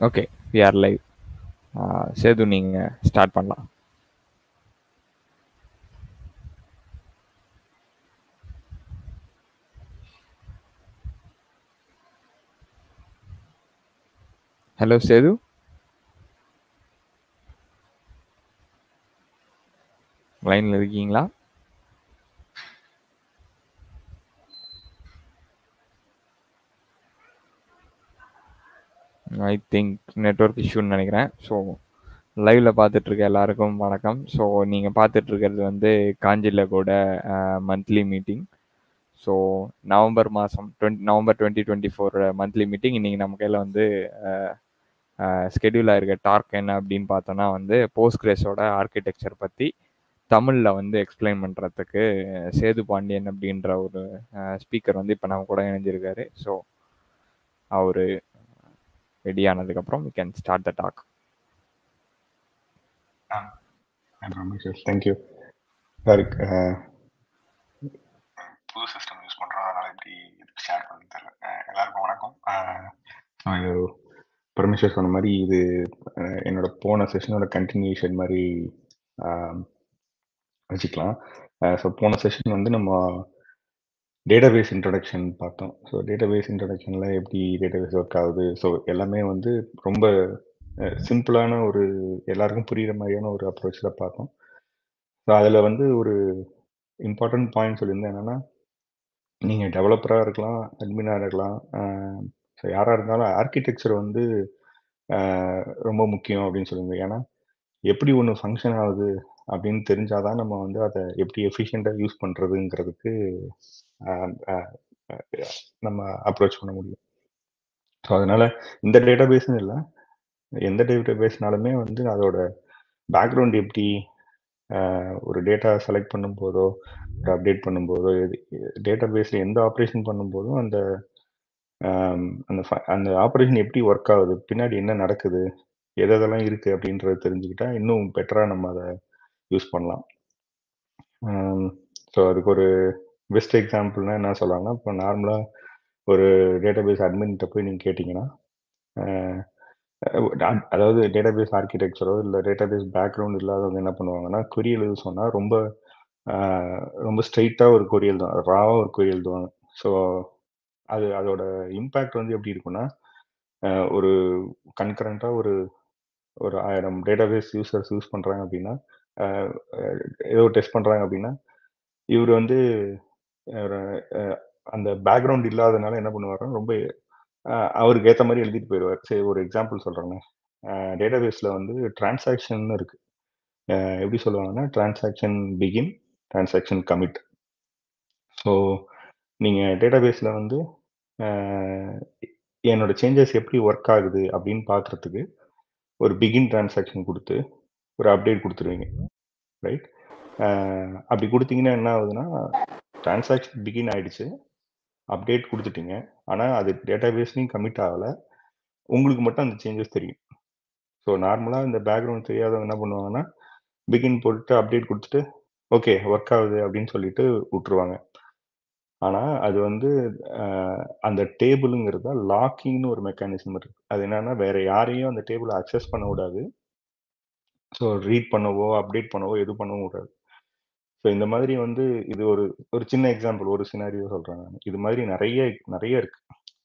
Okay we are live Sethu நீங்கள் start பண்ணலாம். Hello Sethu? லைனில் இருக்கீங்களா? ஐ திங்க் நெட்ஒர்க் இஷ்யூன்னு நினைக்கிறேன். ஸோ லைவ்ல பார்த்துட்டு இருக்க எல்லாருக்கும் வணக்கம். ஸோ நீங்கள் பார்த்துட்டு இருக்கிறது வந்து காஞ்சியில் கூட மந்த்லி மீட்டிங் ஸோ நவம்பர் மாதம் twenty November twenty twenty four monthly meeting இன்றைக்கி நம்ம கையில் வந்து ஸ்கெடியூலாக இருக்க டார்க் என்ன அப்படின்னு பார்த்தோன்னா வந்து போஸ்ட் கிரேஸோட ஆர்கிடெக்சர் பற்றி தமிழில் வந்து எக்ஸ்பிளைன் பண்ணுறதுக்கு சேது பாண்டியன் அப்படின்ற ஒரு ஸ்பீக்கர் வந்து இப்போ நம்ம கூட இணைஞ்சிருக்காரு. ஸோ அவர் ரெடி ஆனதுக்கப்புறம் we can start the talk thank you sir புது சிஸ்டம் யூஸ் பண்ணுறோம் அதனால் இப்படி ஷேர் பண்ணி தெரியல. எல்லாருக்கும் வணக்கம். இது பரமேஸ்வர் சொன்ன மாதிரி இது என்னோட போன செஷனோட கண்டினியூஷன் மாதிரி வச்சுக்கலாம். ஸோ போன செஷன் வந்து நம்ம டேட்டாபேஸ் இன்ட்ரடக்ஷன் பார்த்தோம். ஸோ டேட்டாபேஸ் இன்ட்ரடக்ஷனில் எப்படி டேட்டாபேஸ் ஒர்க் ஆகுது? ஸோ எல்லாமே வந்து ரொம்ப சிம்பிளான ஒரு எல்லாருக்கும் புரிகிற மாதிரியான ஒரு அப்ரோச்சில் பார்த்தோம். ஸோ அதில் வந்து ஒரு இம்பார்ட்டன்ட் பாயிண்ட் சொல்லியிருந்தேன் என்னென்னா நீங்கள் டெவலப்பராக இருக்கலாம் அட்மினாக இருக்கலாம் ஸோ யாராக இருந்தாலும் ஆர்கிடெக்சர் வந்து ரொம்ப முக்கியம் அப்படின்னு சொல்லுங்க ஏன்னா எப்படி ஒன்று ஃபங்க்ஷன் ஆகுது? அப்படின்னு தெரிஞ்சாதான் நம்ம வந்து அதை எப்படி எஃபிஷியண்டாக யூஸ் பண்ணுறதுங்கிறதுக்கு நம்ம அப்ரோச் பண்ண முடியும். ஸோ அதனால் இந்த டேட்டா பேஸ்னு இல்லை. எந்த டேட்டா பேஸ்னாலுமே வந்து அதோட பேக்ரவுண்ட் எப்படி ஒரு டேட்டா செலக்ட் பண்ணும்போதோ ஒரு அப்டேட் பண்ணும்போதோ டேட்டா பேஸில் எந்த ஆப்ரேஷன் பண்ணும்போதும் அந்த அந்த அந்த ஆப்ரேஷன் எப்படி ஒர்க் ஆகுது பின்னாடி என்ன நடக்குது எதெல்லாம் இருக்குது அப்படின்றத தெரிஞ்சுக்கிட்டா இன்னும் பெட்டராக நம்ம அதை யூஸ் பண்ணலாம். ஸோ அதுக்கு ஒரு பெஸ்ட் எக்ஸாம்பிள்னா என்ன சொல்லலாம்னா இப்போ நார்மலாக ஒரு டேட்டாபேஸ் அட்மின்கிட்ட போய் நீங்கள் கேட்டிங்கன்னா அதாவது டேட்டாபேஸ் ஆர்கிடெக்சரோ இல்லை டேட்டாபேஸ் பேக்ரவுண்ட் இல்லாதவங்க என்ன பண்ணுவாங்கன்னா கொரி எழுத சொன்னால் ரொம்ப ரொம்ப ஸ்ட்ரைட்டாக ஒரு கொரி எழுதுவாங்க. ராவாக ஒரு கொரி எழுதுவாங்க. ஸோ அது அதோட இம்பேக்ட் வந்து எப்படி இருக்குன்னா ஒரு கன்கரண்ட்டாக ஒரு ஒரு ஆயிரம் டேட்டாபேஸ் யூசர்ஸ் யூஸ் பண்ணுறாங்க அப்படின்னா ஏதோ டெஸ்ட் பண்ணுறாங்க அப்படின்னா இவர் வந்து அந்த பேக்ரவுண்ட் இல்லாதனால என்ன பண்ணுவாருன்னா ரொம்ப அவருக்கு ஏற்ற மாதிரி எழுதிட்டு போயிடுவார். சரி ஒரு எக்ஸாம்பிள் சொல்கிறேங்க டேட்டாபேஸில் வந்து டிரான்சாக்ஷன் இருக்கு. எப்படி சொல்லுவாங்கன்னா transaction begin transaction commit so நீங்கள் டேட்டாபேஸில் வந்து என்னோட சேஞ்சஸ் எப்படி ஒர்க் ஆகுது அப்படின்னு பார்க்குறதுக்கு ஒரு பிகின் டிரான்சாக்ஷன் கொடுத்து ஒரு அப்டேட் கொடுத்துருவீங்க. ரைட் அப்படி கொடுத்தீங்கன்னா என்ன ஆகுதுன்னா டிரான்சாக்ஷன் பிகின் ஆயிடுச்சு. அப்டேட் கொடுத்துட்டீங்க. ஆனால் அது டேட்டா பேஸ்லையும் கமிட் ஆகலை. உங்களுக்கு மட்டும் அந்த சேஞ்சஸ் தெரியும். ஸோ நார்மலாக இந்த பேக்ரவுண்ட் தெரியாதவங்க என்ன பண்ணுவாங்கன்னா பிகின் போட்டுட்டு அப்டேட் கொடுத்துட்டு ஓகே ஒர்க் ஆகுது அப்படின்னு சொல்லிட்டு விட்டுருவாங்க. ஆனால் அது வந்து அந்த டேபிளுங்கிறத லாக்கிங்னு ஒரு மெக்கானிசம் இருக்குது அது என்னன்னா வேற யாரையும் அந்த டேபிளை அக்சஸ் பண்ண விடாது ஸோ ரீட் பண்ணவோ அப்டேட் பண்ணவோ எது பண்ணவும் கூடாது. ஸோ இந்த மாதிரி வந்து இது ஒரு ஒரு சின்ன எக்ஸாம்பிள் ஒரு சினாரியோ சொல்கிறேன் நான். இது மாதிரி நிறைய நிறைய இருக்கு.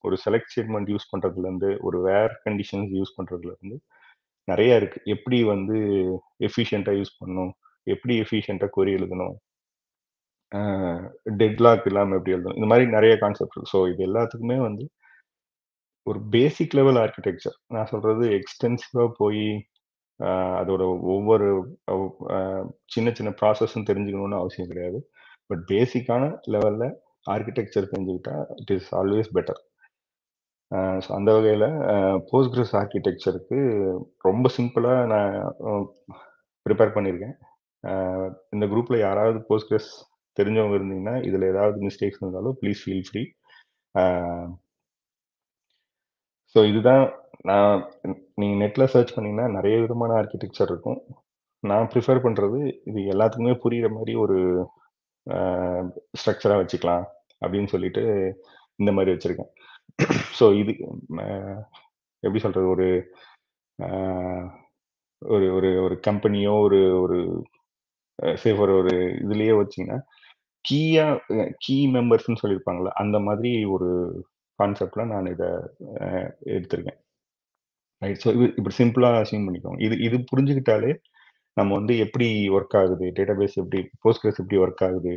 ஒரு செலக்ட் ஸ்டேட்மெண்ட் யூஸ் பண்ணுறதுலேருந்து ஒரு வேர் கண்டிஷன்ஸ் யூஸ் பண்ணுறதுலேருந்து நிறைய இருக்கு. எப்படி வந்து எஃபிஷியண்ட்டாக யூஸ் பண்ணணும்? எப்படி எஃபிஷியண்ட்டாக கொரி எழுதணும்? டெட்லாக் இல்லாமல் எப்படி எழுதணும்? இந்த மாதிரி நிறைய கான்செப்ட் இருக்கு. ஸோ இது எல்லாத்துக்குமே வந்து ஒரு பேசிக் லெவல் ஆர்கிடெக்சர் நான் சொல்றது எக்ஸ்டென்சிவாக போய் அதோட ஒவ்வொரு சின்ன சின்ன ப்ராசஸும் தெரிஞ்சுக்கணும்னு அவசியம் கிடையாது. பட் பேசிக்கான லெவலில் ஆர்கிடெக்சர் தெரிஞ்சுக்கிட்டா it is always better so அந்த வகையில் போஸ்ட்கிரஸ் ஆர்கிடெக்சருக்கு ரொம்ப சிம்பிளாக நான் ப்ரிப்பேர் பண்ணியிருக்கேன். இந்த குரூப்பில் யாராவது போஸ்ட்கிரஸ் தெரிஞ்சவங்க இருந்தீங்கன்னா இதில் ஏதாவது மிஸ்டேக்ஸ் இருந்தாலும் ப்ளீஸ் ஃபீல் ஃப்ரீ ஸோ இதுதான் நான் நீங்கள் நெட்டில் சர்ச் பண்ணிங்கன்னா நிறைய விதமான ஆர்கிடெக்சர் இருக்கும். நான் ப்ரிஃபர் பண்ணுறது இது எல்லாத்துக்குமே புரிகிற மாதிரி ஒரு ஸ்ட்ரக்சராக வச்சுக்கலாம் அப்படின்னு சொல்லிட்டு இந்த மாதிரி வச்சுருக்கேன். ஸோ இது எப்படி சொல்றது? ஒரு ஒரு ஒரு ஒரு கம்பெனியோ ஒரு ஒரு சே ஒரு ஒரு இதுலயே கீயாக கீயா கீ மெம்பர்ஸ்ன்னு சொல்லியிருப்பாங்களே அந்த மாதிரி ஒரு கான்செப்ட்ல நான் இதை எடுத்திருக்கேன். ரைட் ஸோ இது இப்படி சிம்பிளாக அசியூம் பண்ணிக்கோங்க. இது இது புரிஞ்சுக்கிட்டாலே நம்ம வந்து எப்படி ஒர்க் ஆகுது? டேட்டாபேஸ் எப்படி போஸ்ட்கிரஸ் எப்படி ஒர்க் ஆகுது?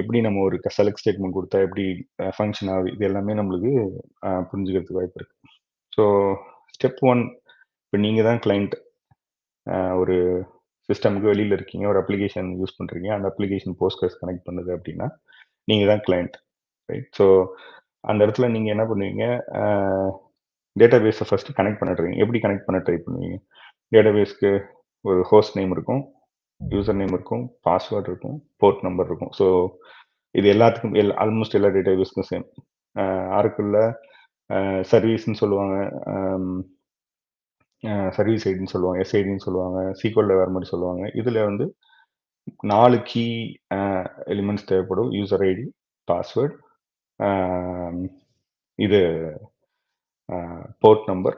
எப்படி நம்ம ஒரு செலக்ட் ஸ்டேட்மெண்ட் கொடுத்தா எப்படி ஃபங்க்ஷன் ஆகுது? இது எல்லாமே நம்மளுக்கு புரிஞ்சுக்கிறதுக்கு வாய்ப்பு இருக்கு. ஸோ ஸ்டெப் ஒன் இப்போ நீங்கள் தான் கிளைண்ட் ஒரு சிஸ்டமுக்கு வெளியில் இருக்கீங்க ஒரு அப்ளிகேஷன் யூஸ் பண்ணுறீங்க அந்த அப்ளிகேஷன் போஸ்ட்கிரஸ் கனெக்ட் பண்ணுது அப்படின்னா நீங்கள் தான் கிளைண்ட் ரைட் ஸோ அந்த இடத்துல நீங்கள் என்ன பண்ணுவீங்க? டேட்டாபேஸை ஃபஸ்ட்டு கனெக்ட் பண்ணிடுறீங்க எப்படி கனெக்ட் பண்ண ட்ரை பண்ணுவீங்க டேட்டாபேஸ்க்கு ஒரு ஹோஸ்ட் நேம் இருக்கும் யூசர் நேம் இருக்கும் பாஸ்வேர்டு இருக்கும் போர்ட் நம்பர் இருக்கும். ஸோ இது எல்லாத்துக்கும் எல் ஆல்மோஸ்ட் எல்லா டேட்டாபேஸ்க்கும் சேம் ஆருக்குள்ள சர்வீஸ்ன்னு சொல்லுவாங்க சர்வீஸ் ஐடின்னு சொல்லுவாங்க எஸ்ஐடின்னு சொல்லுவாங்க சீக்வலில் வேறு மாதிரி சொல்லுவாங்க. இதில் வந்து நாலு கீ எலிமெண்ட்ஸ் தேவைப்படும். யூசர் ஐடி பாஸ்வேர்டு இது port number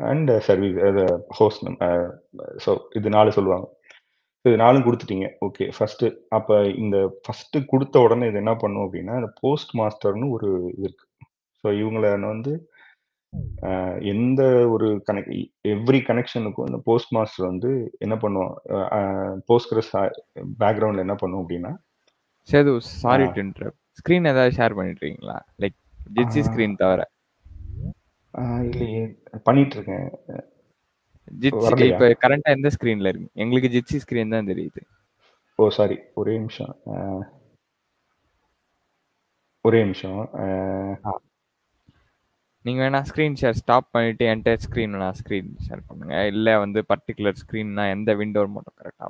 and service host so இது நாலு சொல்லுவாங்க. இது நாலும் கொடுத்துட்டீங்க. ஓகே ஃபர்ஸ்ட் அப்போ இந்த ஃபர்ஸ்ட் கொடுத்த உடனே இது என்ன பண்ணும் அப்படின்னா இந்த போஸ்ட் மாஸ்டர்னு ஒரு இது இருக்கு. ஸோ இவங்கள வந்து எந்த ஒரு கனெக்ட் எவ்ரி கனெக்ஷனுக்கும் இந்த போஸ்ட் மாஸ்டர் வந்து என்ன பண்ணுவோம் போஸ்ட்கிரஸ் பேக்ரவுண்ட்ல என்ன பண்ணும் அப்படின்னா சேது சாரி ஸ்க்ரீன் ஏதாவது ஷேர் பண்ணிட்டு இருக்கீங்களா லைக் ஜிட்சி. ஸ்க்ரீன் தவிர. இல்லையே. பண்ணிட்டு இருக்கேன் ஜிட்சி? இப்போ கரண்டா எந்த ஸ்க்ரீன்ல இருக்கு? எங்களுக்கு ஜிட்சி ஸ்க்ரீன் தான் தெரியுது. ஓ சாரி ஒரே நிமிஷம். ஒரே நிமிஷம். நீங்க வேணா ஸ்க்ரீன் ஷேர் ஸ்டாப் பண்ணிட்டு என்டையர் ஸ்க்ரீன் வேணா ஸ்க்ரீன் ஷேர் பண்ணுங்க. இல்ல வந்து பர்டிகுலர் ஸ்க்ரீன்னா எந்த விண்டோ மட்டும் கரெக்டா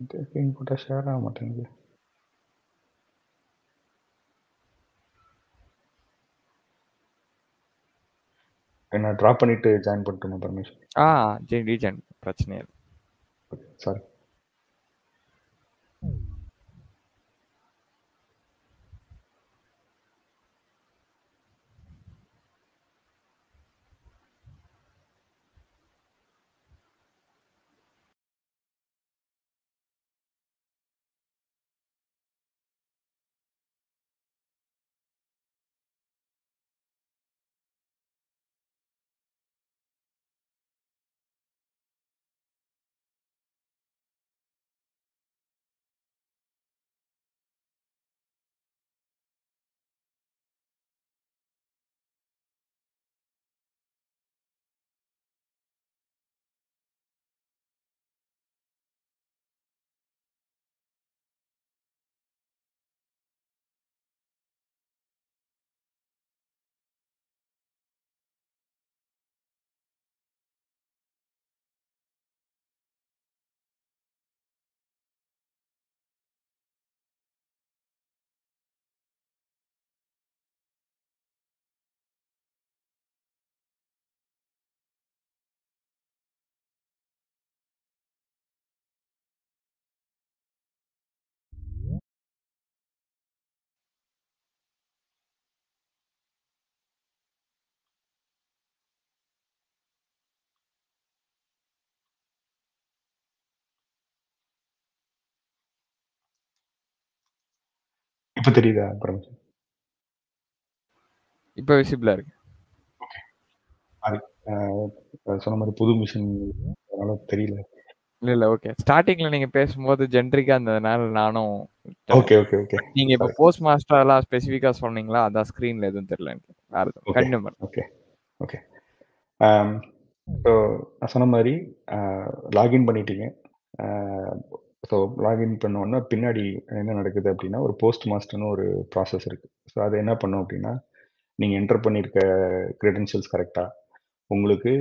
ஸ்க்ரீன் போட்டா ஷேர் ஆக மாட்டேங்குது நான் ட்ராப் பண்ணிட்டு ஜாயின் பண்ணிட்டுமா பர்மிஷன் ஆ ஜெய் ரீஜன் பிரச்சனை இல்லை. சாரி இப்போ தெரியுதா பர்மிஷன் இப்போ விசிபிளா இருக்கு. சொன்ன மாதிரி புது மிஷின் அதனால தெரியல. இல்ல இல்ல ஓகே ஸ்டார்டிங்ல நீங்க பேசும்போது ஜென்ரிக்கா இருந்ததுனால நானும். ஓகே ஓகே ஓகே நீங்க இப்ப போஸ்ட் மாஸ்டர் எல்லாம் ஸ்பெசிஃபிக்கா சொன்னீங்களா? அதான் ஸ்கிரீன்ல எதுவும் தெரியல எனக்கு. கண்டினியூ பண்ணு. ஓகே ஓகே ஸோ நான் சொன்ன மாதிரி லாகின் பண்ணிட்டீங்க. ஸோ லாகின் பண்ணோன்னா பின்னாடி என்ன நடக்குது அப்படின்னா ஒரு போஸ்ட் மாஸ்டர்னு ஒரு ப்ராசஸ் இருக்குது ஸோ அது என்ன பண்ணும் அப்படின்னா நீங்கள் என்டர் பண்ணியிருக்க க்ரெடென்ஷியல்ஸ் கரெக்டாக உங்களுக்கு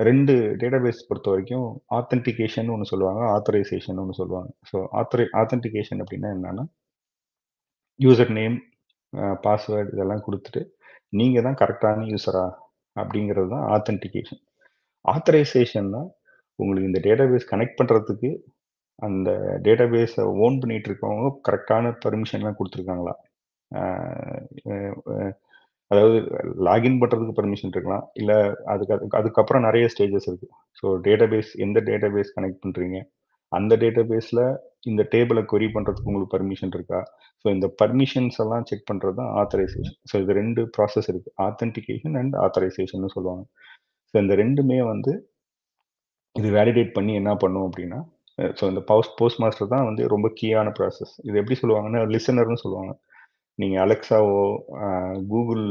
ரெண்டு டேட்டாபேஸ் பொறுத்த வரைக்கும் ஆத்தென்டிகேஷன் ஒன்று சொல்லுவாங்க ஆத்தரைசேஷன் ஒன்று சொல்லுவாங்க. ஸோ ஆத்தரை ஆத்தென்டிகேஷன் அப்படின்னா என்னன்னா யூசர் நேம் பாஸ்வேர்டு இதெல்லாம் கொடுத்துட்டு நீங்கள் தான் கரெக்டான யூஸரா அப்படிங்கிறது தான் ஆத்தென்டிகேஷன் ஆத்தரைசேஷன் தான் உங்களுக்கு இந்த டேட்டாபேஸ் கனெக்ட் பண்ணுறதுக்கு அந்த டேட்டாபேஸை ஓன் பண்ணிட்டு இருக்கவங்க கரெக்டான பர்மிஷன்லாம் கொடுத்துருக்காங்களா? அதாவது லாகின் பண்ணுறதுக்கு பர்மிஷன் இருக்கலாம். இல்லை அதுக்கு அதுக்கு அதுக்கப்புறம் நிறைய ஸ்டேஜஸ் இருக்குது ஸோ டேட்டாபேஸ் எந்த டேட்டாபேஸ் கனெக்ட் பண்ணுறீங்க அந்த டேட்டாபேஸில் இந்த டேபிளை கொரி பண்ணுறதுக்கு உங்களுக்கு பர்மிஷன் இருக்கா? ஸோ இந்த பர்மிஷன்ஸ் எல்லாம் செக் பண்ணுறது தான் ஆத்தரைசேஷன் ஸோ இது ரெண்டு ப்ராசஸ் இருக்குது ஆத்தென்டிகேஷன் அண்ட் ஆத்தரைசேஷன் சொல்லுவாங்க. ஸோ இந்த ரெண்டுமே வந்து இது வேலிடேட் பண்ணி என்ன பண்ணும் அப்படின்னா ஸோ இந்த பவுஸ் போஸ்ட் மாஸ்டர் தான் வந்து ரொம்ப கீயான ப்ராசஸ் இது எப்படி சொல்லுவாங்கன்னா லிசனர்னு சொல்லுவாங்க. நீங்கள் அலெக்ஸாவோ கூகுள்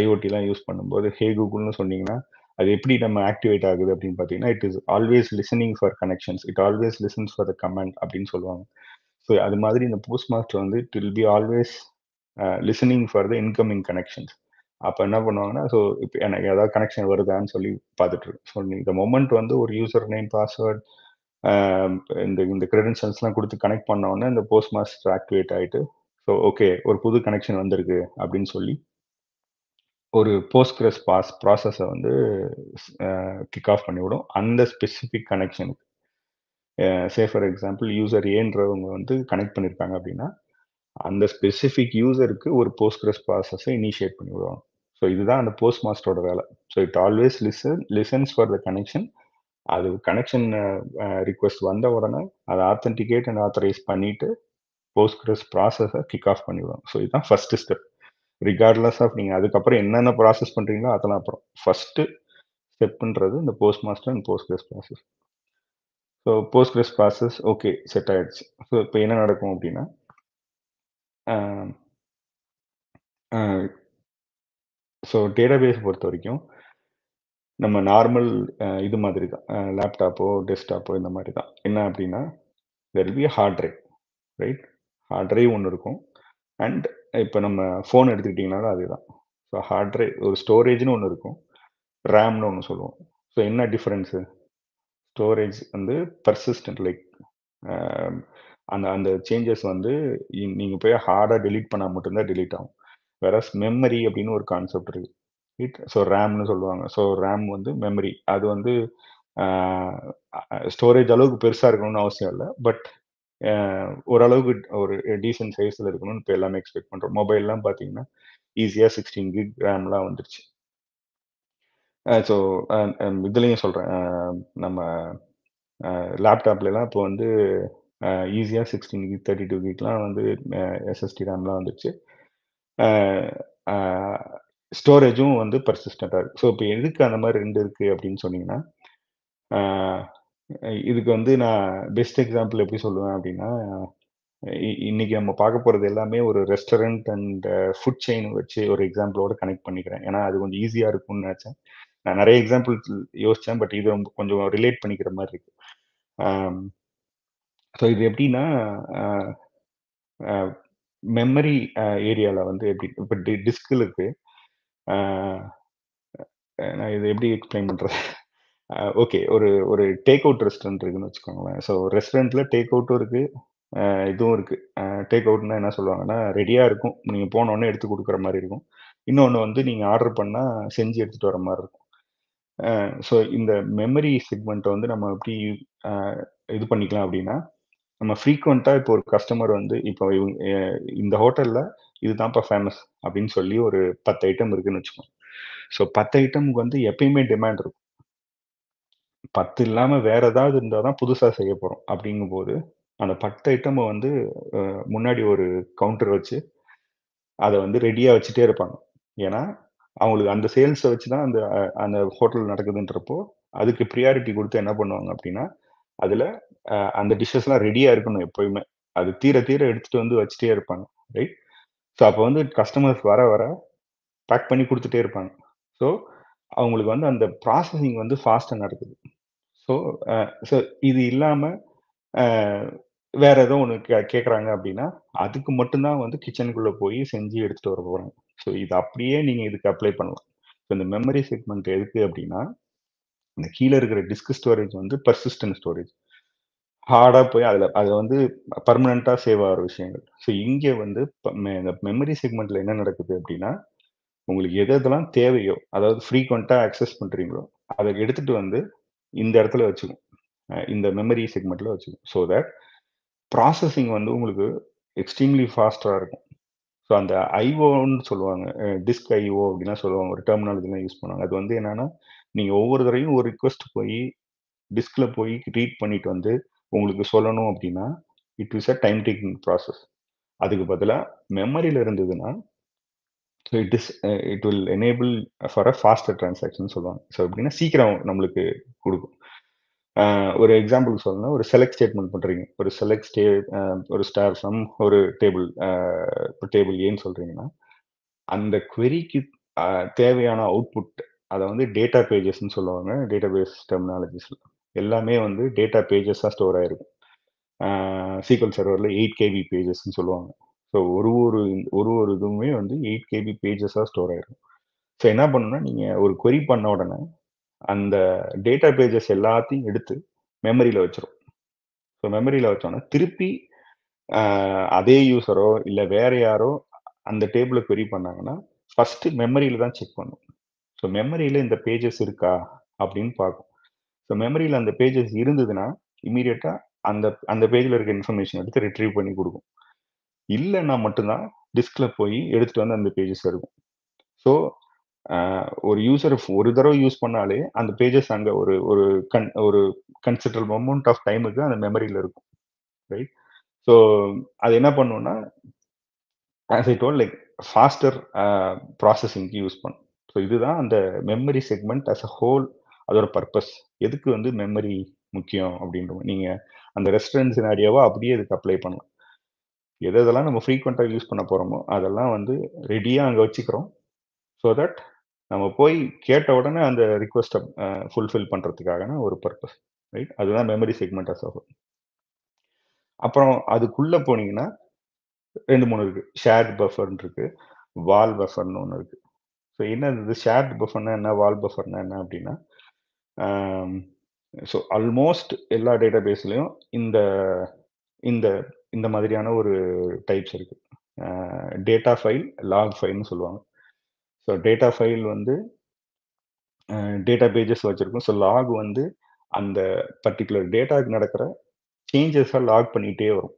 ஐஓடிலாம் யூஸ் பண்ணும்போது ஹே கூகுள்னு சொன்னீங்கன்னா அது எப்படி நம்ம ஆக்டிவேட் ஆகுது அப்படின்னு பார்த்தீங்கன்னா it is always listening for connections it always listens for the comment அப்படின்னு சொல்லுவாங்க. ஸோ அது மாதிரி இந்த போஸ்ட் மாஸ்டர் வந்து it will be always listening for the incoming connections அப்போ என்ன பண்ணுவாங்கன்னா ஸோ இப்போ எனக்கு ஏதாவது கனெக்ஷன் வருதான்னு சொல்லி பார்த்துட்டு ஸோ இந்த மொமெண்ட் வந்து ஒரு யூசர் நேம் பாஸ்வேர்ட் இந்த இந்த கிரெடென்ஷியல்ஸ்லாம் கொடுத்து கனெக்ட் பண்ண உடனே இந்த போஸ்ட் மாஸ்டர் ஆக்டிவேட் ஆகிட்டு ஸோ ஓகே ஒரு புது கனெக்ஷன் வந்திருக்கு அப்படின்னு சொல்லி ஒரு போஸ்ட்கிரஸ் பாஸ் ப்ராசஸை வந்து கிக் ஆஃப் பண்ணிவிடும் அந்த ஸ்பெசிஃபிக் கனெக்ஷனுக்கு சே ஃபார் எக்ஸாம்பிள் யூசர் ஏன்றவங்க வந்து கனெக்ட் பண்ணியிருக்காங்க அப்படின்னா அந்த ஸ்பெசிஃபிக் யூசருக்கு ஒரு போஸ்ட்கிரஸ் ப்ராசஸை இனிஷியேட் பண்ணி விடுவாங்க. ஸோ இதுதான் அந்த போஸ்ட் மாஸ்டரோட வேலை. So it always listen listens for the connection அது கனெக்ஷன் ரிக்வெஸ்ட் வந்த உடனே அதை ஆத்தென்டிகேட் அண்ட் ஆத்தரைஸ் பண்ணிட்டு போஸ்ட்கிரஸ் ப்ராசஸை கிக் ஆஃப் பண்ணிவிடும் ஸோ இதுதான் ஃபர்ஸ்ட் ஸ்டெப் ரிகார்ட்லஸ் ஆஃப் நீங்கள் அதுக்கப்புறம் என்னென்ன ப்ராசஸ் பண்ணுறீங்களோ அதெல்லாம் அப்புறம். ஃபஸ்ட்டு ஸ்டெப்புன்றது இந்த post master and Postgres process so Postgres process okay set ஆகிடுச்சு ஸோ இப்போ என்ன நடக்கும் அப்படின்னா ஸோ டேட்டாபேஸ் பொறுத்த வரைக்கும் நம்ம நார்மல் இது மாதிரி தான் லேப்டாப்போ டெஸ்க்டாப்போ இந்த மாதிரி தான் என்ன அப்படின்னா there be hard drive right hard drive ஒன்று இருக்கும். அண்ட் இப்போ நம்ம ஃபோன் எடுத்துக்கிட்டிங்கனாலும் அதுதான். ஸோ ஹார்ட் ட்ரைவ் ஒரு ஸ்டோரேஜ்னு ஒன்று இருக்கும். ரேம்னு ஒன்று சொல்லுவோம். ஸோ என்ன டிஃப்ரென்ஸு ஸ்டோரேஜ் வந்து பர்சிஸ்டன்ட் லைக் அந்த அந்த சேஞ்சஸ் வந்து நீங்கள் போய் ஹார்டாக டெலீட் பண்ணால் மட்டும்தான் டெலீட் ஆகும். வேற மெமரி அப்படின்னு ஒரு கான்செப்ட் இருக்கு. இட் ஸோ ரேம்னு சொல்லுவாங்க. ஸோ ரேம் வந்து மெமரி அது வந்து ஸ்டோரேஜ் அளவுக்கு பெருசாக இருக்கணும்னு அவசியம் இல்லை. பட் ஓரளவுக்கு ஒரு டீசென்ட் சைஸில் இருக்கணும்னு இப்போ எல்லாமே எக்ஸ்பெக்ட் பண்ணுறோம் மொபைல்லாம் பார்த்தீங்கன்னா ஈஸியாக சிக்ஸ்டீன் கிக் ரேம்லாம் வந்துருச்சு. ஸோ இதுலேயும் சொல்கிறேன் நம்ம லேப்டாப்லலாம் இப்போ வந்து ஈஸியாக சிக்ஸ்டீன் கிக் தேர்ட்டி டூ கிக்லாம் வந்து எஸ்எஸ்டி ரேம்லாம் வந்துருச்சு. ஸ்டோரேஜும் வந்து பர்சிஸ்டண்ட்டாக இருக்குது ஸோ இப்போ எதுக்கு அந்த மாதிரி ரெண்டு இருக்குது அப்படின்னு சொன்னீங்கன்னா இதுக்கு வந்து நான் பெஸ்ட் எக்ஸாம்பிள் எப்படி சொல்லுவேன் அப்படின்னா இன்னைக்கு நம்ம பார்க்க போகிறது எல்லாமே ஒரு ரெஸ்டாரண்ட் அண்ட் ஃபுட் செயின் வச்சு ஒரு எக்ஸாம்பிளோட கனெக்ட் பண்ணிக்கிறேன். ஏன்னா அது கொஞ்சம் ஈஸியாக இருக்கும்னு நினச்சேன். நான் நிறைய எக்ஸாம்பிள் யோசித்தேன் பட் இது ரொம்ப கொஞ்சம் ரிலேட் பண்ணிக்கிற மாதிரி இருக்கு. ஸோ இது எப்படின்னா மெமரி ஏரியாவில் வந்து எப்படி இப்போ டி டிஸ்கில் இருக்கு. நான் இது எப்படி எக்ஸ்பிளைன் பண்ணுறது ஓகே ஒரு ஒரு டேக் அவுட் ரெஸ்டாரண்ட் இருக்குன்னு வச்சுக்கோங்களேன். ஸோ ரெஸ்டாரண்ட்டில் டேக் அவுட்டும் இருக்குது இதுவும் இருக்குது டேக் அவுட்னா என்ன சொல்லுவாங்கன்னா ரெடியாக இருக்கும். நீங்கள் போனோடனே எடுத்து கொடுக்குற மாதிரி இருக்கும். இன்னொன்று வந்து நீங்கள் ஆர்டர் பண்ணால் செஞ்சு எடுத்துகிட்டு வர மாதிரி இருக்கும். ஸோ இந்த மெமரி செக்மெண்ட்டை வந்து நம்ம எப்படி இது பண்ணிக்கலாம் அப்படின்னா நம்ம ஃப்ரீக்வெண்ட்டாக இப்போ ஒரு கஸ்டமர் வந்து இப்போ இவங்க இந்த ஹோட்டலில் இதுதான்ப்பா ஃபேமஸ் அப்படின்னு சொல்லி ஒரு பத்து ஐட்டம் இருக்குன்னு வச்சுக்கோங்க. ஸோ பத்து ஐட்டமுக்கு வந்து எப்பயுமே டிமாண்ட் இருக்கும். பத்து இல்லாமல் வேற ஏதாவது இருந்தால் தான் புதுசாக செய்ய போகிறோம் அப்படிங்கும்போது அந்த பத்து ஐட்டமை வந்து முன்னாடி ஒரு கவுண்டர் வச்சு அதை வந்து ரெடியாக வச்சுட்டே இருப்பாங்க. ஏன்னா அவங்களுக்கு அந்த சேல்ஸை வச்சு தான் அந்த அந்த ஹோட்டல் நடக்குதுன்றப்போ அதுக்கு ப்ரியாரிட்டி கொடுத்து என்ன பண்ணுவாங்க அப்படின்னா அதில் அந்த டிஷ்ஷஸ்லாம் ரெடியாக இருக்கணும் எப்போயுமே. அது தீர தீர எடுத்துகிட்டு வந்து வச்சுட்டே இருப்பாங்க ரைட் ஸோ அப்போ வந்து கஸ்டமர்ஸ் வர வர பேக் பண்ணி கொடுத்துட்டே இருப்பாங்க. ஸோ அவங்களுக்கு வந்து அந்த ப்ராசஸிங் வந்து ஃபாஸ்ட்டாக நடக்குது. ஸோ ஸோ ஸோ இது இல்லாமல் வேற ஏதோ ஒன்று கே கேட்குறாங்க அப்படின்னா அதுக்கு மட்டும்தான் வந்து கிச்சனுக்குள்ளே போய் செஞ்சு எடுத்துகிட்டு வர போகிறாங்க ஸோ இது அப்படியே நீங்கள் இதுக்கு அப்ளை பண்ணலாம். ஸோ இந்த மெமரி செக்மெண்ட் எதுக்கு அப்படின்னா இந்த கீழே இருக்கிற டிஸ்க் ஸ்டோரேஜ் வந்து பர்சிஸ்டன்ட் ஸ்டோரேஜ் ஹார்டாக போய் அதில் அது வந்து பர்மனண்ட்டாக சேவ் ஆகிற விஷயங்கள். ஸோ இங்கே வந்து இந்த மெமரி செக்மெண்ட்டில் என்ன நடக்குது அப்படின்னா உங்களுக்கு எது எதெல்லாம் தேவையோ அதாவது ஃப்ரீக்வெண்ட்டாக அக்சஸ் பண்ணுறீங்களோ அதை எடுத்துகிட்டு வந்து இந்த இடத்துல வச்சுக்கும் இந்த மெமரி செக்மெண்ட்டில் வச்சுக்கும் ஸோ தட் ப்ராசஸிங் வந்து உங்களுக்கு எக்ஸ்ட்ரீம்லி ஃபாஸ்ட்டாக இருக்கும். ஸோ அந்த ஐஓன்னு சொல்லுவாங்க. டிஸ்க் ஐஓ அப்படின்னா சொல்லுவாங்க. ஒரு டெர்மினாலஜிலாம் யூஸ் பண்ணுவாங்க. அது வந்து என்னன்னா நீங்கள் ஒவ்வொரு தடவையும் ஒரு ரிக்வஸ்ட் போய் டிஸ்கில் போய் ரீட் பண்ணிட்டு வந்து உங்களுக்கு சொல்லணும் அப்படின்னா it is a time taking process அதுக்கு பதிலாக மெமரியில் இருந்ததுன்னா so it is it will enable for a faster transaction சொல்லுவாங்க. ஸோ எப்படின்னா சீக்கிரம் நம்மளுக்கு கொடுக்கும். ஒரு எக்ஸாம்பிள் சொல்லணும்னா ஒரு செலக்ட் ஸ்டேட்மெண்ட் பண்ணுறீங்க ஒரு செலக்ட் ஸ்டே ஒரு ஸ்டார் ஃப்ரம் ஒரு டேபிள் டேபிள் ஏன்னு சொல்கிறீங்கன்னா அந்த குவெரிக்கு தேவையான அவுட்புட் அதை வந்து டேட்டா பேஜஸ்ன்னு சொல்லுவாங்க. டேட்டா பேஸ் டெர்மினாலஜிஸில் எல்லாமே வந்து டேட்டா பேஜஸாக ஸ்டோர் ஆகிருக்கும் சீக்வல் சர்வரில் எயிட் கேபி பேஜஸ்ன்னு சொல்லுவாங்க. ஸோ ஒரு ஒரு ஒரு ஒரு இதுவுமே வந்து எயிட் கேபி பேஜஸாக ஸ்டோர் ஆகிருக்கும் ஸோ என்ன பண்ணணும்னா நீங்கள் ஒரு கொரி பண்ண உடனே அந்த டேட்டா பேஜஸ் எல்லாத்தையும் எடுத்து மெமரியில் வச்சிரும். ஸோ மெமரியில் வச்சோன்னா திருப்பி அதே யூஸரோ இல்லை வேற யாரோ அந்த டேபிளை கொரி பண்ணாங்கன்னா ஃபஸ்ட்டு மெமரியில் தான் செக் பண்ணும். ஸோ மெமரியில் இந்த பேஜஸ் இருக்கா? அப்படின்னு பார்க்கும் ஸோ மெமரியில் அந்த பேஜஸ் இருந்ததுன்னா இமீடியட்டாக அந்த அந்த பேஜில் இருக்க இன்ஃபர்மேஷன் எடுத்து ரிட்ரீவ் பண்ணி கொடுக்கும். இல்லைன்னா மட்டும்தான் டிஸ்கில் போய் எடுத்துகிட்டு வந்து அந்த பேஜஸ் இருக்கும். ஸோ ஒரு யூசர் ஒரு தடவை யூஸ் பண்ணாலே அந்த பேஜஸ் அங்கே ஒரு ஒரு கன் ஒரு கன்சிடரபிள் அமௌண்ட் ஆஃப் டைமுக்கு அந்த மெமரியில் இருக்கும். ரைட் ஸோ அது என்ன பண்ணுன்னா as I told like faster ப்ராசஸிங்க்கு use பண்ணும். ஸோ இதுதான் அந்த memory segment as a whole அதோட பர்பஸ் எதுக்கு வந்து மெமரி முக்கியம் அப்படின்ற நீங்கள் அந்த ரெஸ்டாரண்ட் ஆடியாவோ அப்படியே இதுக்கு அப்ளை பண்ணலாம். எது எதெல்லாம் நம்ம ஃப்ரீக்வெண்ட்டாக யூஸ் பண்ண போகிறோமோ அதெல்லாம் வந்து ரெடியாக அங்கே வச்சுக்கிறோம். ஸோ தட் நம்ம போய் கேட்ட உடனே அந்த ரிக்வஸ்ட்டை ஃபுல்ஃபில் பண்ணுறதுக்கான ஒரு பர்பஸ் ரைட் அதுதான் மெமரி செக்மெண்ட் அஸ் ஆகும் அப்புறம் அதுக்குள்ளே போனீங்கன்னா ரெண்டு மூணு இருக்குது ஷேர்ட் பஃபர்னு இருக்குது வால் பஃபர்னு ஒன்று இருக்குது ஸோ என்ன இது ஷேர்ட் பஃபர்னா என்ன? வால் பஃபர்னா என்ன அப்படின்னா ஸோ ஆல்மோஸ்ட் எல்லா டேட்டா பேஸ்லையும் இந்த இந்த இந்த மாதிரியான ஒரு டைப்ஸ் இருக்கு. டேட்டா ஃபைல் லாக் ஃபைல்னு சொல்லுவாங்க. ஸோ டேட்டா ஃபைல் வந்து டேட்டா பேஜஸ் வச்சுருக்கோம். ஸோ லாக் வந்து அந்த பர்டிகுலர் டேட்டாவுக்கு நடக்கிற சேஞ்சஸாக லாக் பண்ணிகிட்டே வரும்.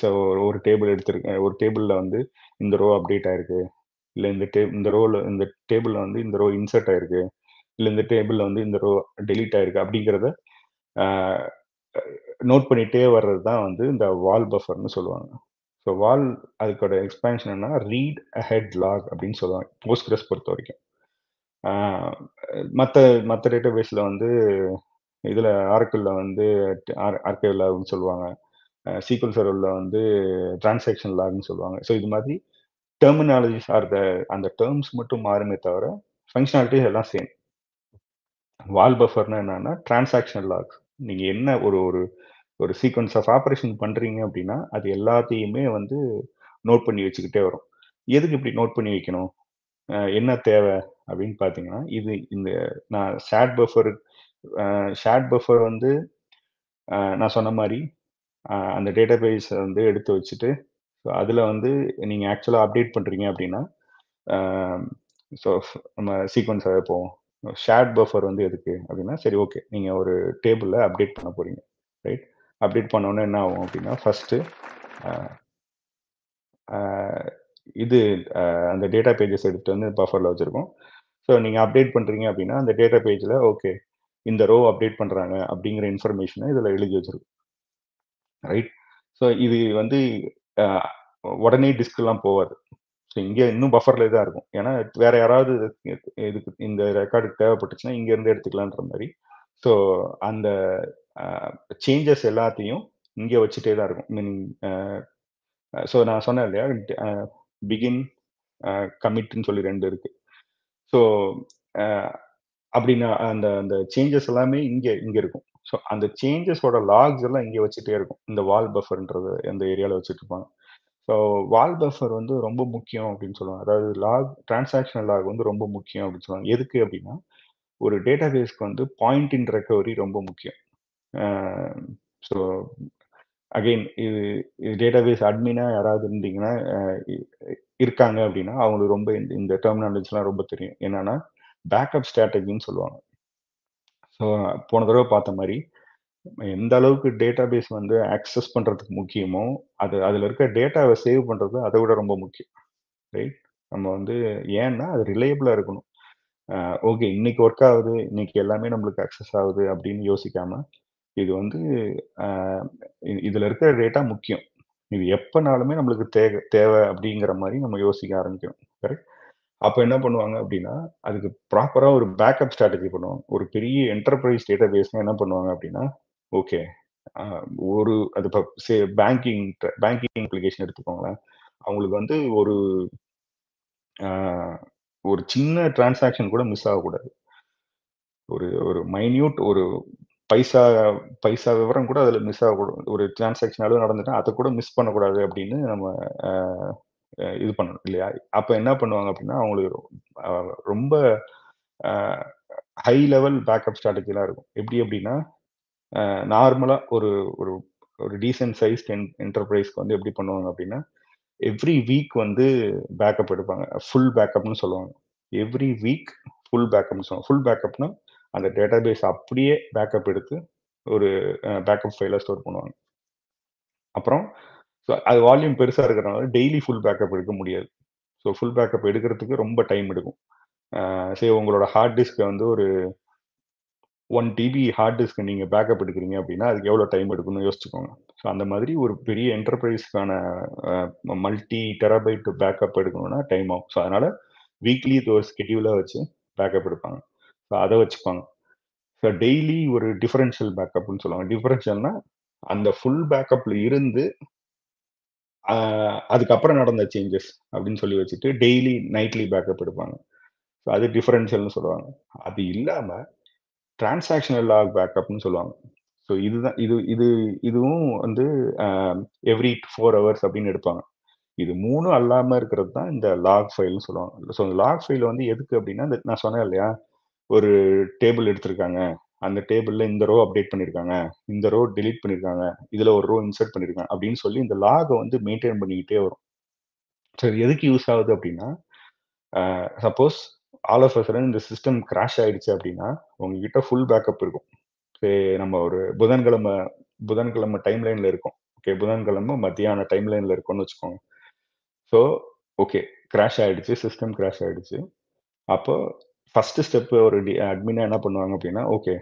ஸோ ஒரு டேபிள் எடுத்திருக்கேன் ஒரு டேபிளில் வந்து இந்த ரோ அப்டேட் ஆயிருக்கு. இல்லை இந்த டே இந்த ரோவில் இந்த டேபிளில் வந்து இந்த ரோ இன்சர்ட் ஆயிருக்கு. இல்லை இந்த டேபிளில் வந்து இந்த ரோ டெலீட் ஆயிருக்கு அப்படிங்கிறத நோட் பண்ணிகிட்டே வர்றது தான் வந்து இந்த வால் பஃபர்னு சொல்லுவாங்க. ஸோ வால் அதுக்கோட எக்ஸ்பேன்ஷன் என்ன ரீட் ஹெட் லாக் அப்படின்னு சொல்லுவாங்க போஸ்ட்கிரஸ் பொறுத்த வரைக்கும். மற்ற மற்ற டேட்டா பேஸில் வந்து இதில் ஆர்க்கிளில் வந்து ஆர்கைவ் லாக்னு சொல்லுவாங்க. சீக்வல் சர்வரில் வந்து டிரான்சாக்ஷன் லாக்னு சொல்லுவாங்க. ஸோ இது மாதிரி டெர்மினாலஜிஸ் ஆர் த அந்த டேர்ம்ஸ் மட்டும் மாறுமே தவிர ஃபங்க்ஷனாலிட்டிஸ் எல்லாம் சேம் வால் பஃபர்னா என்னன்னா டிரான்சாக்ஷன் லாக்ஸ் நீங்கள் என்ன ஒரு ஒரு ஒரு சீக்வன்ஸ் ஆஃப் ஆப்ரேஷன் பண்ணுறீங்க அப்படின்னா அது எல்லாத்தையுமே வந்து நோட் பண்ணி வச்சுக்கிட்டே வரும். எதுக்கு இப்படி நோட் பண்ணி வைக்கணும்? என்ன தேவை அப்படின்னு பார்த்தீங்கன்னா இது இந்த நான் ஷேட் பஃபர் ஷேட் பஃபர் வந்து நான் சொன்ன மாதிரி அந்த டேட்டாபேஸ் வந்து எடுத்து வச்சுட்டு ஸோ அதில் வந்து நீங்கள் ஆக்சுவலாக அப்டேட் பண்ணுறீங்க அப்படின்னா ஸோ நம்ம சீக்வன்ஸாக போவோம். ஷேட் பஃபர் வந்து எதுக்கு அப்படின்னா சரி ஓகே நீங்கள் ஒரு டேபிளில் அப்டேட் பண்ண போகிறீங்க ரைட் அப்டேட் பண்ணோன்னே என்ன ஆகும் அப்படின்னா ஃபஸ்ட்டு இது அந்த டேட்டா பேஜஸ் எடுத்துகிட்டு வந்து பஃபரில் வச்சுருக்கோம். ஸோ நீங்கள் அப்டேட் பண்ணுறீங்க அப்படின்னா அந்த டேட்டா பேஜில் ஓகே இந்த ரோ அப்டேட் பண்ணுறாங்க அப்படிங்கிற இன்ஃபர்மேஷனை இதில் எழுதி வச்சுருக்கோம் ரைட் ஸோ இது வந்து உடனே டிஸ்கெல்லாம் போகாது ஸோ இங்கே இன்னும் பஃபர்ல தான் இருக்கும். ஏன்னா வேற யாராவது இதுக்கு இந்த ரெக்கார்டுக்கு தேவைப்பட்டுச்சுன்னா இங்கேருந்து எடுத்துக்கலான்ற மாதிரி ஸோ அந்த சேஞ்சஸ் எல்லாத்தையும் இங்கே வச்சுட்டே தான் இருக்கும். மீனிங் ஸோ நான் சொன்னேன் இல்லையா? பிகின் கமிட்னு சொல்லி ரெண்டு இருக்கு. ஸோ அப்படின்னா அந்த அந்த சேஞ்சஸ் எல்லாமே இங்கே இங்கே இருக்கும். ஸோ அந்த சேஞ்சஸோட லாக்ஸ் எல்லாம் இங்கே வச்சுட்டே இருக்கும். இந்த வால் பஃபர்ன்றது அந்த ஏரியாவில் வச்சுட்டு இருப்பாங்க. ஸோ வால் பஃபர் வந்து ரொம்ப முக்கியம் அப்படின்னு சொல்லுவாங்க. அதாவது லாக் டிரான்சாக்ஷன் லாக் வந்து ரொம்ப முக்கியம் அப்படின்னு சொல்லுவாங்க. எதுக்கு அப்படின்னா ஒரு டேட்டா பேஸ்க்கு வந்து பாயிண்ட் இன் ரெக்கவரி ரொம்ப முக்கியம். ஸோ அகெயின் இது இது டேட்டாபேஸ் அட்மினா யாராவது இருந்தீங்கன்னா இருக்காங்க அப்படின்னா அவங்களுக்கு ரொம்ப இந்த இந்த டெர்மினாலஜிலாம் ரொம்ப தெரியும். என்னன்னா பேக்கப் ஸ்ட்ராட்டஜின்னு சொல்லுவாங்க. ஸோ போன தடவை பார்த்த மாதிரி எந்த அளவுக்கு டேட்டா பேஸ் வந்து ஆக்சஸ் பண்ணுறதுக்கு முக்கியமோ அது அதில் இருக்க டேட்டாவை சேவ் பண்ணுறது அதை விட ரொம்ப முக்கியம். ரைட் நம்ம வந்து ஏன்னா அது ரிலையபிளாக இருக்கணும். ஓகே இன்னைக்கு ஒர்க் ஆகுது இன்னைக்கு எல்லாமே நம்மளுக்கு அக்சஸ் ஆகுது அப்படின்னு யோசிக்காம இது வந்து இதில் இருக்கிற டேட்டா முக்கியம். இது எப்போனாலுமே நம்மளுக்கு தேவை தேவை அப்படிங்கிற மாதிரி நம்ம யோசிக்க ஆரம்பிக்கணும். கரெக்ட் அப்போ என்ன பண்ணுவாங்க அப்படின்னா அதுக்கு ப்ராப்பராக ஒரு பேக்கப் ஸ்ட்ராட்டஜி பண்ணுவாங்க. ஒரு பெரிய என்டர்பிரைஸ் டேட்டா பேஸ்னா என்ன பண்ணுவாங்க அப்படின்னா ஓகே ஒரு அது இப்போ பேங்கிங் பேங்கிங் அப்ளிகேஷன் எடுத்துக்கோங்களேன். அவங்களுக்கு வந்து ஒரு ஒரு சின்ன டிரான்சாக்ஷன் கூட மிஸ் ஆகக்கூடாது. ஒரு ஒரு மைன்யூட் ஒரு பைசா பைசா விவரம் கூட அதில் மிஸ் ஆகக்கூடாது. ஒரு டிரான்சாக்ஷன் அளவு நடந்துட்டா அதை கூட மிஸ் பண்ணக்கூடாது அப்படின்னு நம்ம இது பண்ணணும் இல்லையா? அப்போ என்ன பண்ணுவாங்க அப்படின்னா அவங்களுக்கு ரொம்ப ஹை லெவல் பேக்கப் ஸ்ட்ராட்டஜிலாம் இருக்கும். எப்படி அப்படின்னா நார்மலாக ஒரு ஒரு ஒரு டீசென்ட் சைஸ் என்டர்பிரைஸ்க்கு வந்து எப்படி பண்ணுவாங்க அப்படின்னா எவ்ரி வீக் வந்து பேக்கப் எடுப்பாங்க. ஃபுல் பேக்கப்னு சொல்லுவாங்க. எவ்ரி வீக் ஃபுல் பேக்கப்னு சொல்லுவாங்க. ஃபுல் பேக்கப்னா அந்த டேட்டாபேஸ் அப்படியே பேக்கப் எடுத்து ஒரு பேக்கப் ஃபைலாக ஸ்டோர் பண்ணுவாங்க. அப்புறம் ஸோ அது வால்யூம் பெருசாக இருக்கிறனால டெய்லி ஃபுல் பேக்கப் எடுக்க முடியாது. ஸோ ஃபுல் பேக்கப் எடுக்கிறதுக்கு ரொம்ப டைம் எடுக்கும். சரி உங்களோட ஹார்ட் டிஸ்க்கை வந்து ஒரு ஒன் டிபி ஹார்ட் டிஸ்க் நீங்கள் பேக்கப் எடுக்கிறீங்க அப்படின்னா அதுக்கு எவ்வளோ டைம் எடுக்கணும்னு யோசிச்சுக்கோங்க. ஸோ அந்த மாதிரி ஒரு பெரிய என்டர்பிரைஸ்க்கான மல்டி டெராபைட் பேக்கப் எடுக்கணும்னா டைம் ஆகும். ஸோ அதனால் வீக்லி இது ஒரு ஸ்கெடியூலாக வச்சு பேக்கப் எடுப்பாங்க. ஸோ அதை வச்சுப்பாங்க. ஸோ டெய்லி ஒரு டிஃபரன்ஷியல் பேக்கப்னு சொல்லுவாங்க. டிஃபரன்ஷியல்னா அந்த ஃபுல் பேக்கப்பில் இருந்து அதுக்கப்புறம் நடந்த சேஞ்சஸ் அப்படின்னு சொல்லி வச்சுட்டு டெய்லி நைட்லி பேக்கப் எடுப்பாங்க. ஸோ அது டிஃபரன்ஷியல்னு சொல்லுவாங்க. அது இல்லாமல் டிரான்சாக்ஷனல் லாக் பேக்கப்னு சொல்லுவாங்க. ஸோ இதுதான் இது இது இதுவும் வந்து எவ்ரி ஃபோர் ஹவர்ஸ் அப்படின்னு எடுப்பாங்க. இது மூணும் அல்லாமல் இருக்கிறது தான் இந்த லாக் ஃபைல்னு சொல்லுவாங்க. ஸோ இந்த லாக் ஃபைல் வந்து எதுக்கு அப்படின்னா இந்த நான் சொன்னேன் இல்லையா? ஒரு டேபிள் எடுத்திருக்காங்க. அந்த டேபிள்ல இந்த ரோ அப்டேட் பண்ணியிருக்காங்க இந்த ரோ டிலீட் பண்ணியிருக்காங்க இதுல ஒரு ரோ இன்சர்ட் பண்ணியிருக்காங்க அப்படின்னு சொல்லி இந்த லாகை வந்து மெயின்டைன் பண்ணிக்கிட்டே வரும். ஸோ எதுக்கு யூஸ் ஆகுது அப்படின்னா சப்போஸ் ஆல் ஆஃப் சடன் இந்த சிஸ்டம் கிராஷ் ஆயிடுச்சு அப்படின்னா உங்ககிட்ட ஃபுல் பேக்கப் இருக்கும். சரி நம்ம ஒரு புதன்கிழமை புதன்கிழமை டைம் லைன்ல இருக்கோம். ஓகே புதன்கிழமை மத்தியான டைம் லைன்ல இருக்கோம்னு வச்சுக்கோங்க. ஸோ ஓகே கிராஷ் ஆயிடுச்சு சிஸ்டம் கிராஷ் ஆயிடுச்சு. அப்போ ஃபர்ஸ்ட் ஸ்டெப் ஒரு அட்மினா என்ன பண்ணுவாங்க அப்படின்னா ஓகே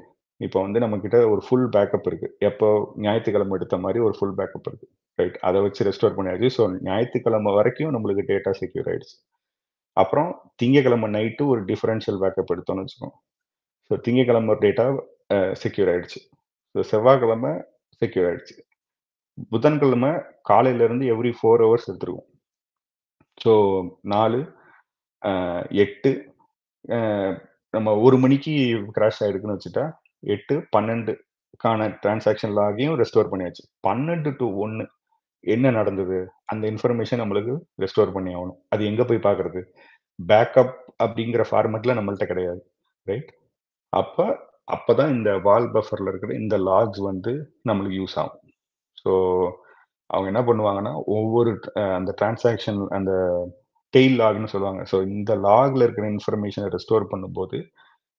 இப்போ வந்து நம்ம கிட்ட ஒரு ஃபுல் பேக்கப் இருக்கு. எப்போ ஞாயிற்றுக்கிழமை எடுத்த மாதிரி ஒரு ஃபுல் பேக்கப் இருக்கு. ரைட் அதை வச்சு ரெஸ்டோர் பண்ணியாச்சு. ஸோ ஞாயிற்றுக்கிழமை வரைக்கும் நம்மளுக்கு டேட்டா செக்யூர் ஆயிடுச்சு. அப்புறம் திங்கக்கிழமை நைட்டு ஒரு டிஃபரன்ஷியல் பேக்கப் எடுத்தோம்னு வச்சுக்கோங்க. ஸோ திங்கக்கிழமை டேட்டா செக்யூர் ஆயிடுச்சு. ஸோ செவ்வாய்க்கிழமை செக்யூர் ஆயிடுச்சு. புதன்கிழமை காலையிலேருந்து எவ்ரி ஃபோர் ஹவர்ஸ் எடுத்துருவோம். ஸோ நாலு எட்டு நம்ம ஒரு மணிக்கு கிராஷ் ஆகிடுக்குன்னு வச்சுட்டா எட்டு பன்னெண்டுக்கான டிரான்சாக்ஷன் லாகையும் ரெஸ்டோர் பண்ணியாச்சு. பன்னெண்டு டு ஒன்று என்ன நடந்தது? அந்த இன்ஃபர்மேஷன் நம்மளுக்கு ரெஸ்டோர் பண்ணி ஆகணும். அது எங்கே போய் பார்க்குறது பேக்கப் அப்படிங்கிற ஃபார்மேட்ல நம்மள்ட்ட கிடையாது ரைட் அப்போ அப்போ தான் இந்த வால் பஃபரில் இருக்கிற இந்த லாக்ஸ் வந்து நம்மளுக்கு யூஸ் ஆகும். ஸோ அவங்க என்ன பண்ணுவாங்கன்னா ஒவ்வொரு அந்த டிரான்சாக்ஷன் அந்த டெய்ல் லாக்னு சொல்லுவாங்க. ஸோ இந்த லாகில் இருக்கிற இன்ஃபர்மேஷனை ரெஸ்டோர் பண்ணும்போது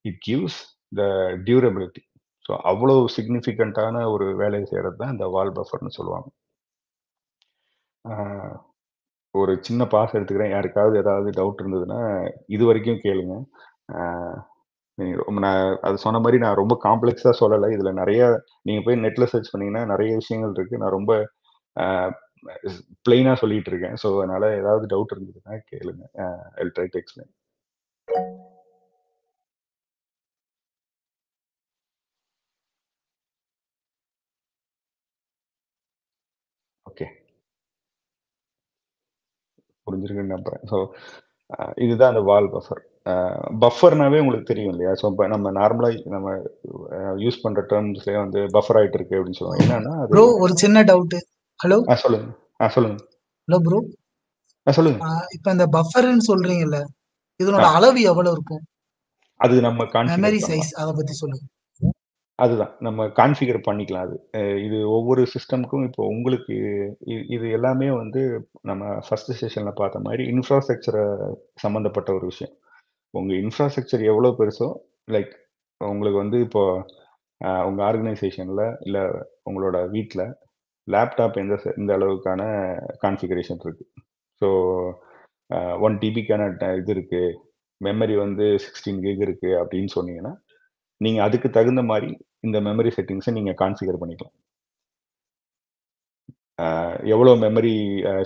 இட் கிவ்ஸ் இந்த டியூரபிலிட்டி ஸோ அவ்வளோ சிக்னிஃபிகண்ட்டான ஒரு வேலையை செய்கிறது தான் இந்த வால் பஃபர்னு சொல்லுவாங்க. ஒரு சின்ன பாஸ் எடுத்துக்கிறேன். யாருக்காவது ஏதாவது டவுட் இருந்ததுன்னா இது வரைக்கும் கேளுங்க. நீங்கள் ரொம்ப நான் அது சொன்ன மாதிரி நான் ரொம்ப காம்ப்ளெக்ஸாக சொல்லலை. இதில் நிறைய நீங்கள் போய் நெட்டில் சர்ச் பண்ணிங்கன்னா நிறைய விஷயங்கள் இருக்குது நான் ரொம்ப பிளெயினாக சொல்லிகிட்டு இருக்கேன். ஸோ அதனால் ஏதாவது டவுட் இருந்ததுன்னா கேளுங்க. I try to explain okay புரிஞ்சிருக்குன்னு நம்புறேன். ஸோ இதுதான் அந்த வால் பஃபர் பஃபர்னாவே உங்களுக்கு தெரியும் இல்லையா? ஸோ இப்போ நம்ம நார்மலாக நம்ம யூஸ் பண்ணுற டேர்ம்ஸ்லேயே வந்து பஃபர் ஆகிட்டு இருக்கு அப்படின்னு சொல்லுவாங்க. என்னன்னா ப்ரோ ஒரு சின்ன டவுட் ஹலோ ஆ சொல்லுங்க. ஆ சொல்லுங்க. ஹலோ ப்ரோ ஆ சொல்லுங்க. இப்ப இந்த பஃபர்னு சொல்றீங்கல்ல இதனோட. அளவு எவ்வளவு இருக்கும்? அது நம்ம மெமரி சைஸ் அத பத்தி சொல்லுங்க. அதுதான். நம்ம கான்ஃபிகர் பண்ணிக்கலாம் அது. இது ஒவ்வொரு சிஸ்டம்க்கும் இப்போ உங்களுக்கு இது எல்லாமே வந்து நம்ம ஃபர்ஸ்ட் செஷனில் பார்த்த மாதிரி இன்ஃப்ராஸ்ட்ரக்சரை சம்மந்தப்பட்ட ஒரு விஷயம். உங்கள் இன்ஃப்ராஸ்ட்ரக்சர் எவ்வளோ பெருசோ லைக் உங்களுக்கு வந்து இப்போ உங்கள் ஆர்கனைசேஷனில் இல்லை உங்களோட வீட்டில் லேப்டாப் எந்த இந்த அளவுக்கான கான்ஃபிகரேஷன் இருக்குது ஸோ ஒன் டிபிக்கான இது இருக்குது மெமரி வந்து சிக்ஸ்டீன் கிக் இருக்குது அப்படின்னு சொன்னீங்கன்னா நீங்கள் அதுக்கு தகுந்த மாதிரி இந்த மெமரி செட்டிங்ஸை நீங்கள் கான்ஃபிகர் பண்ணிக்கலாம். எவ்வளோ மெமரி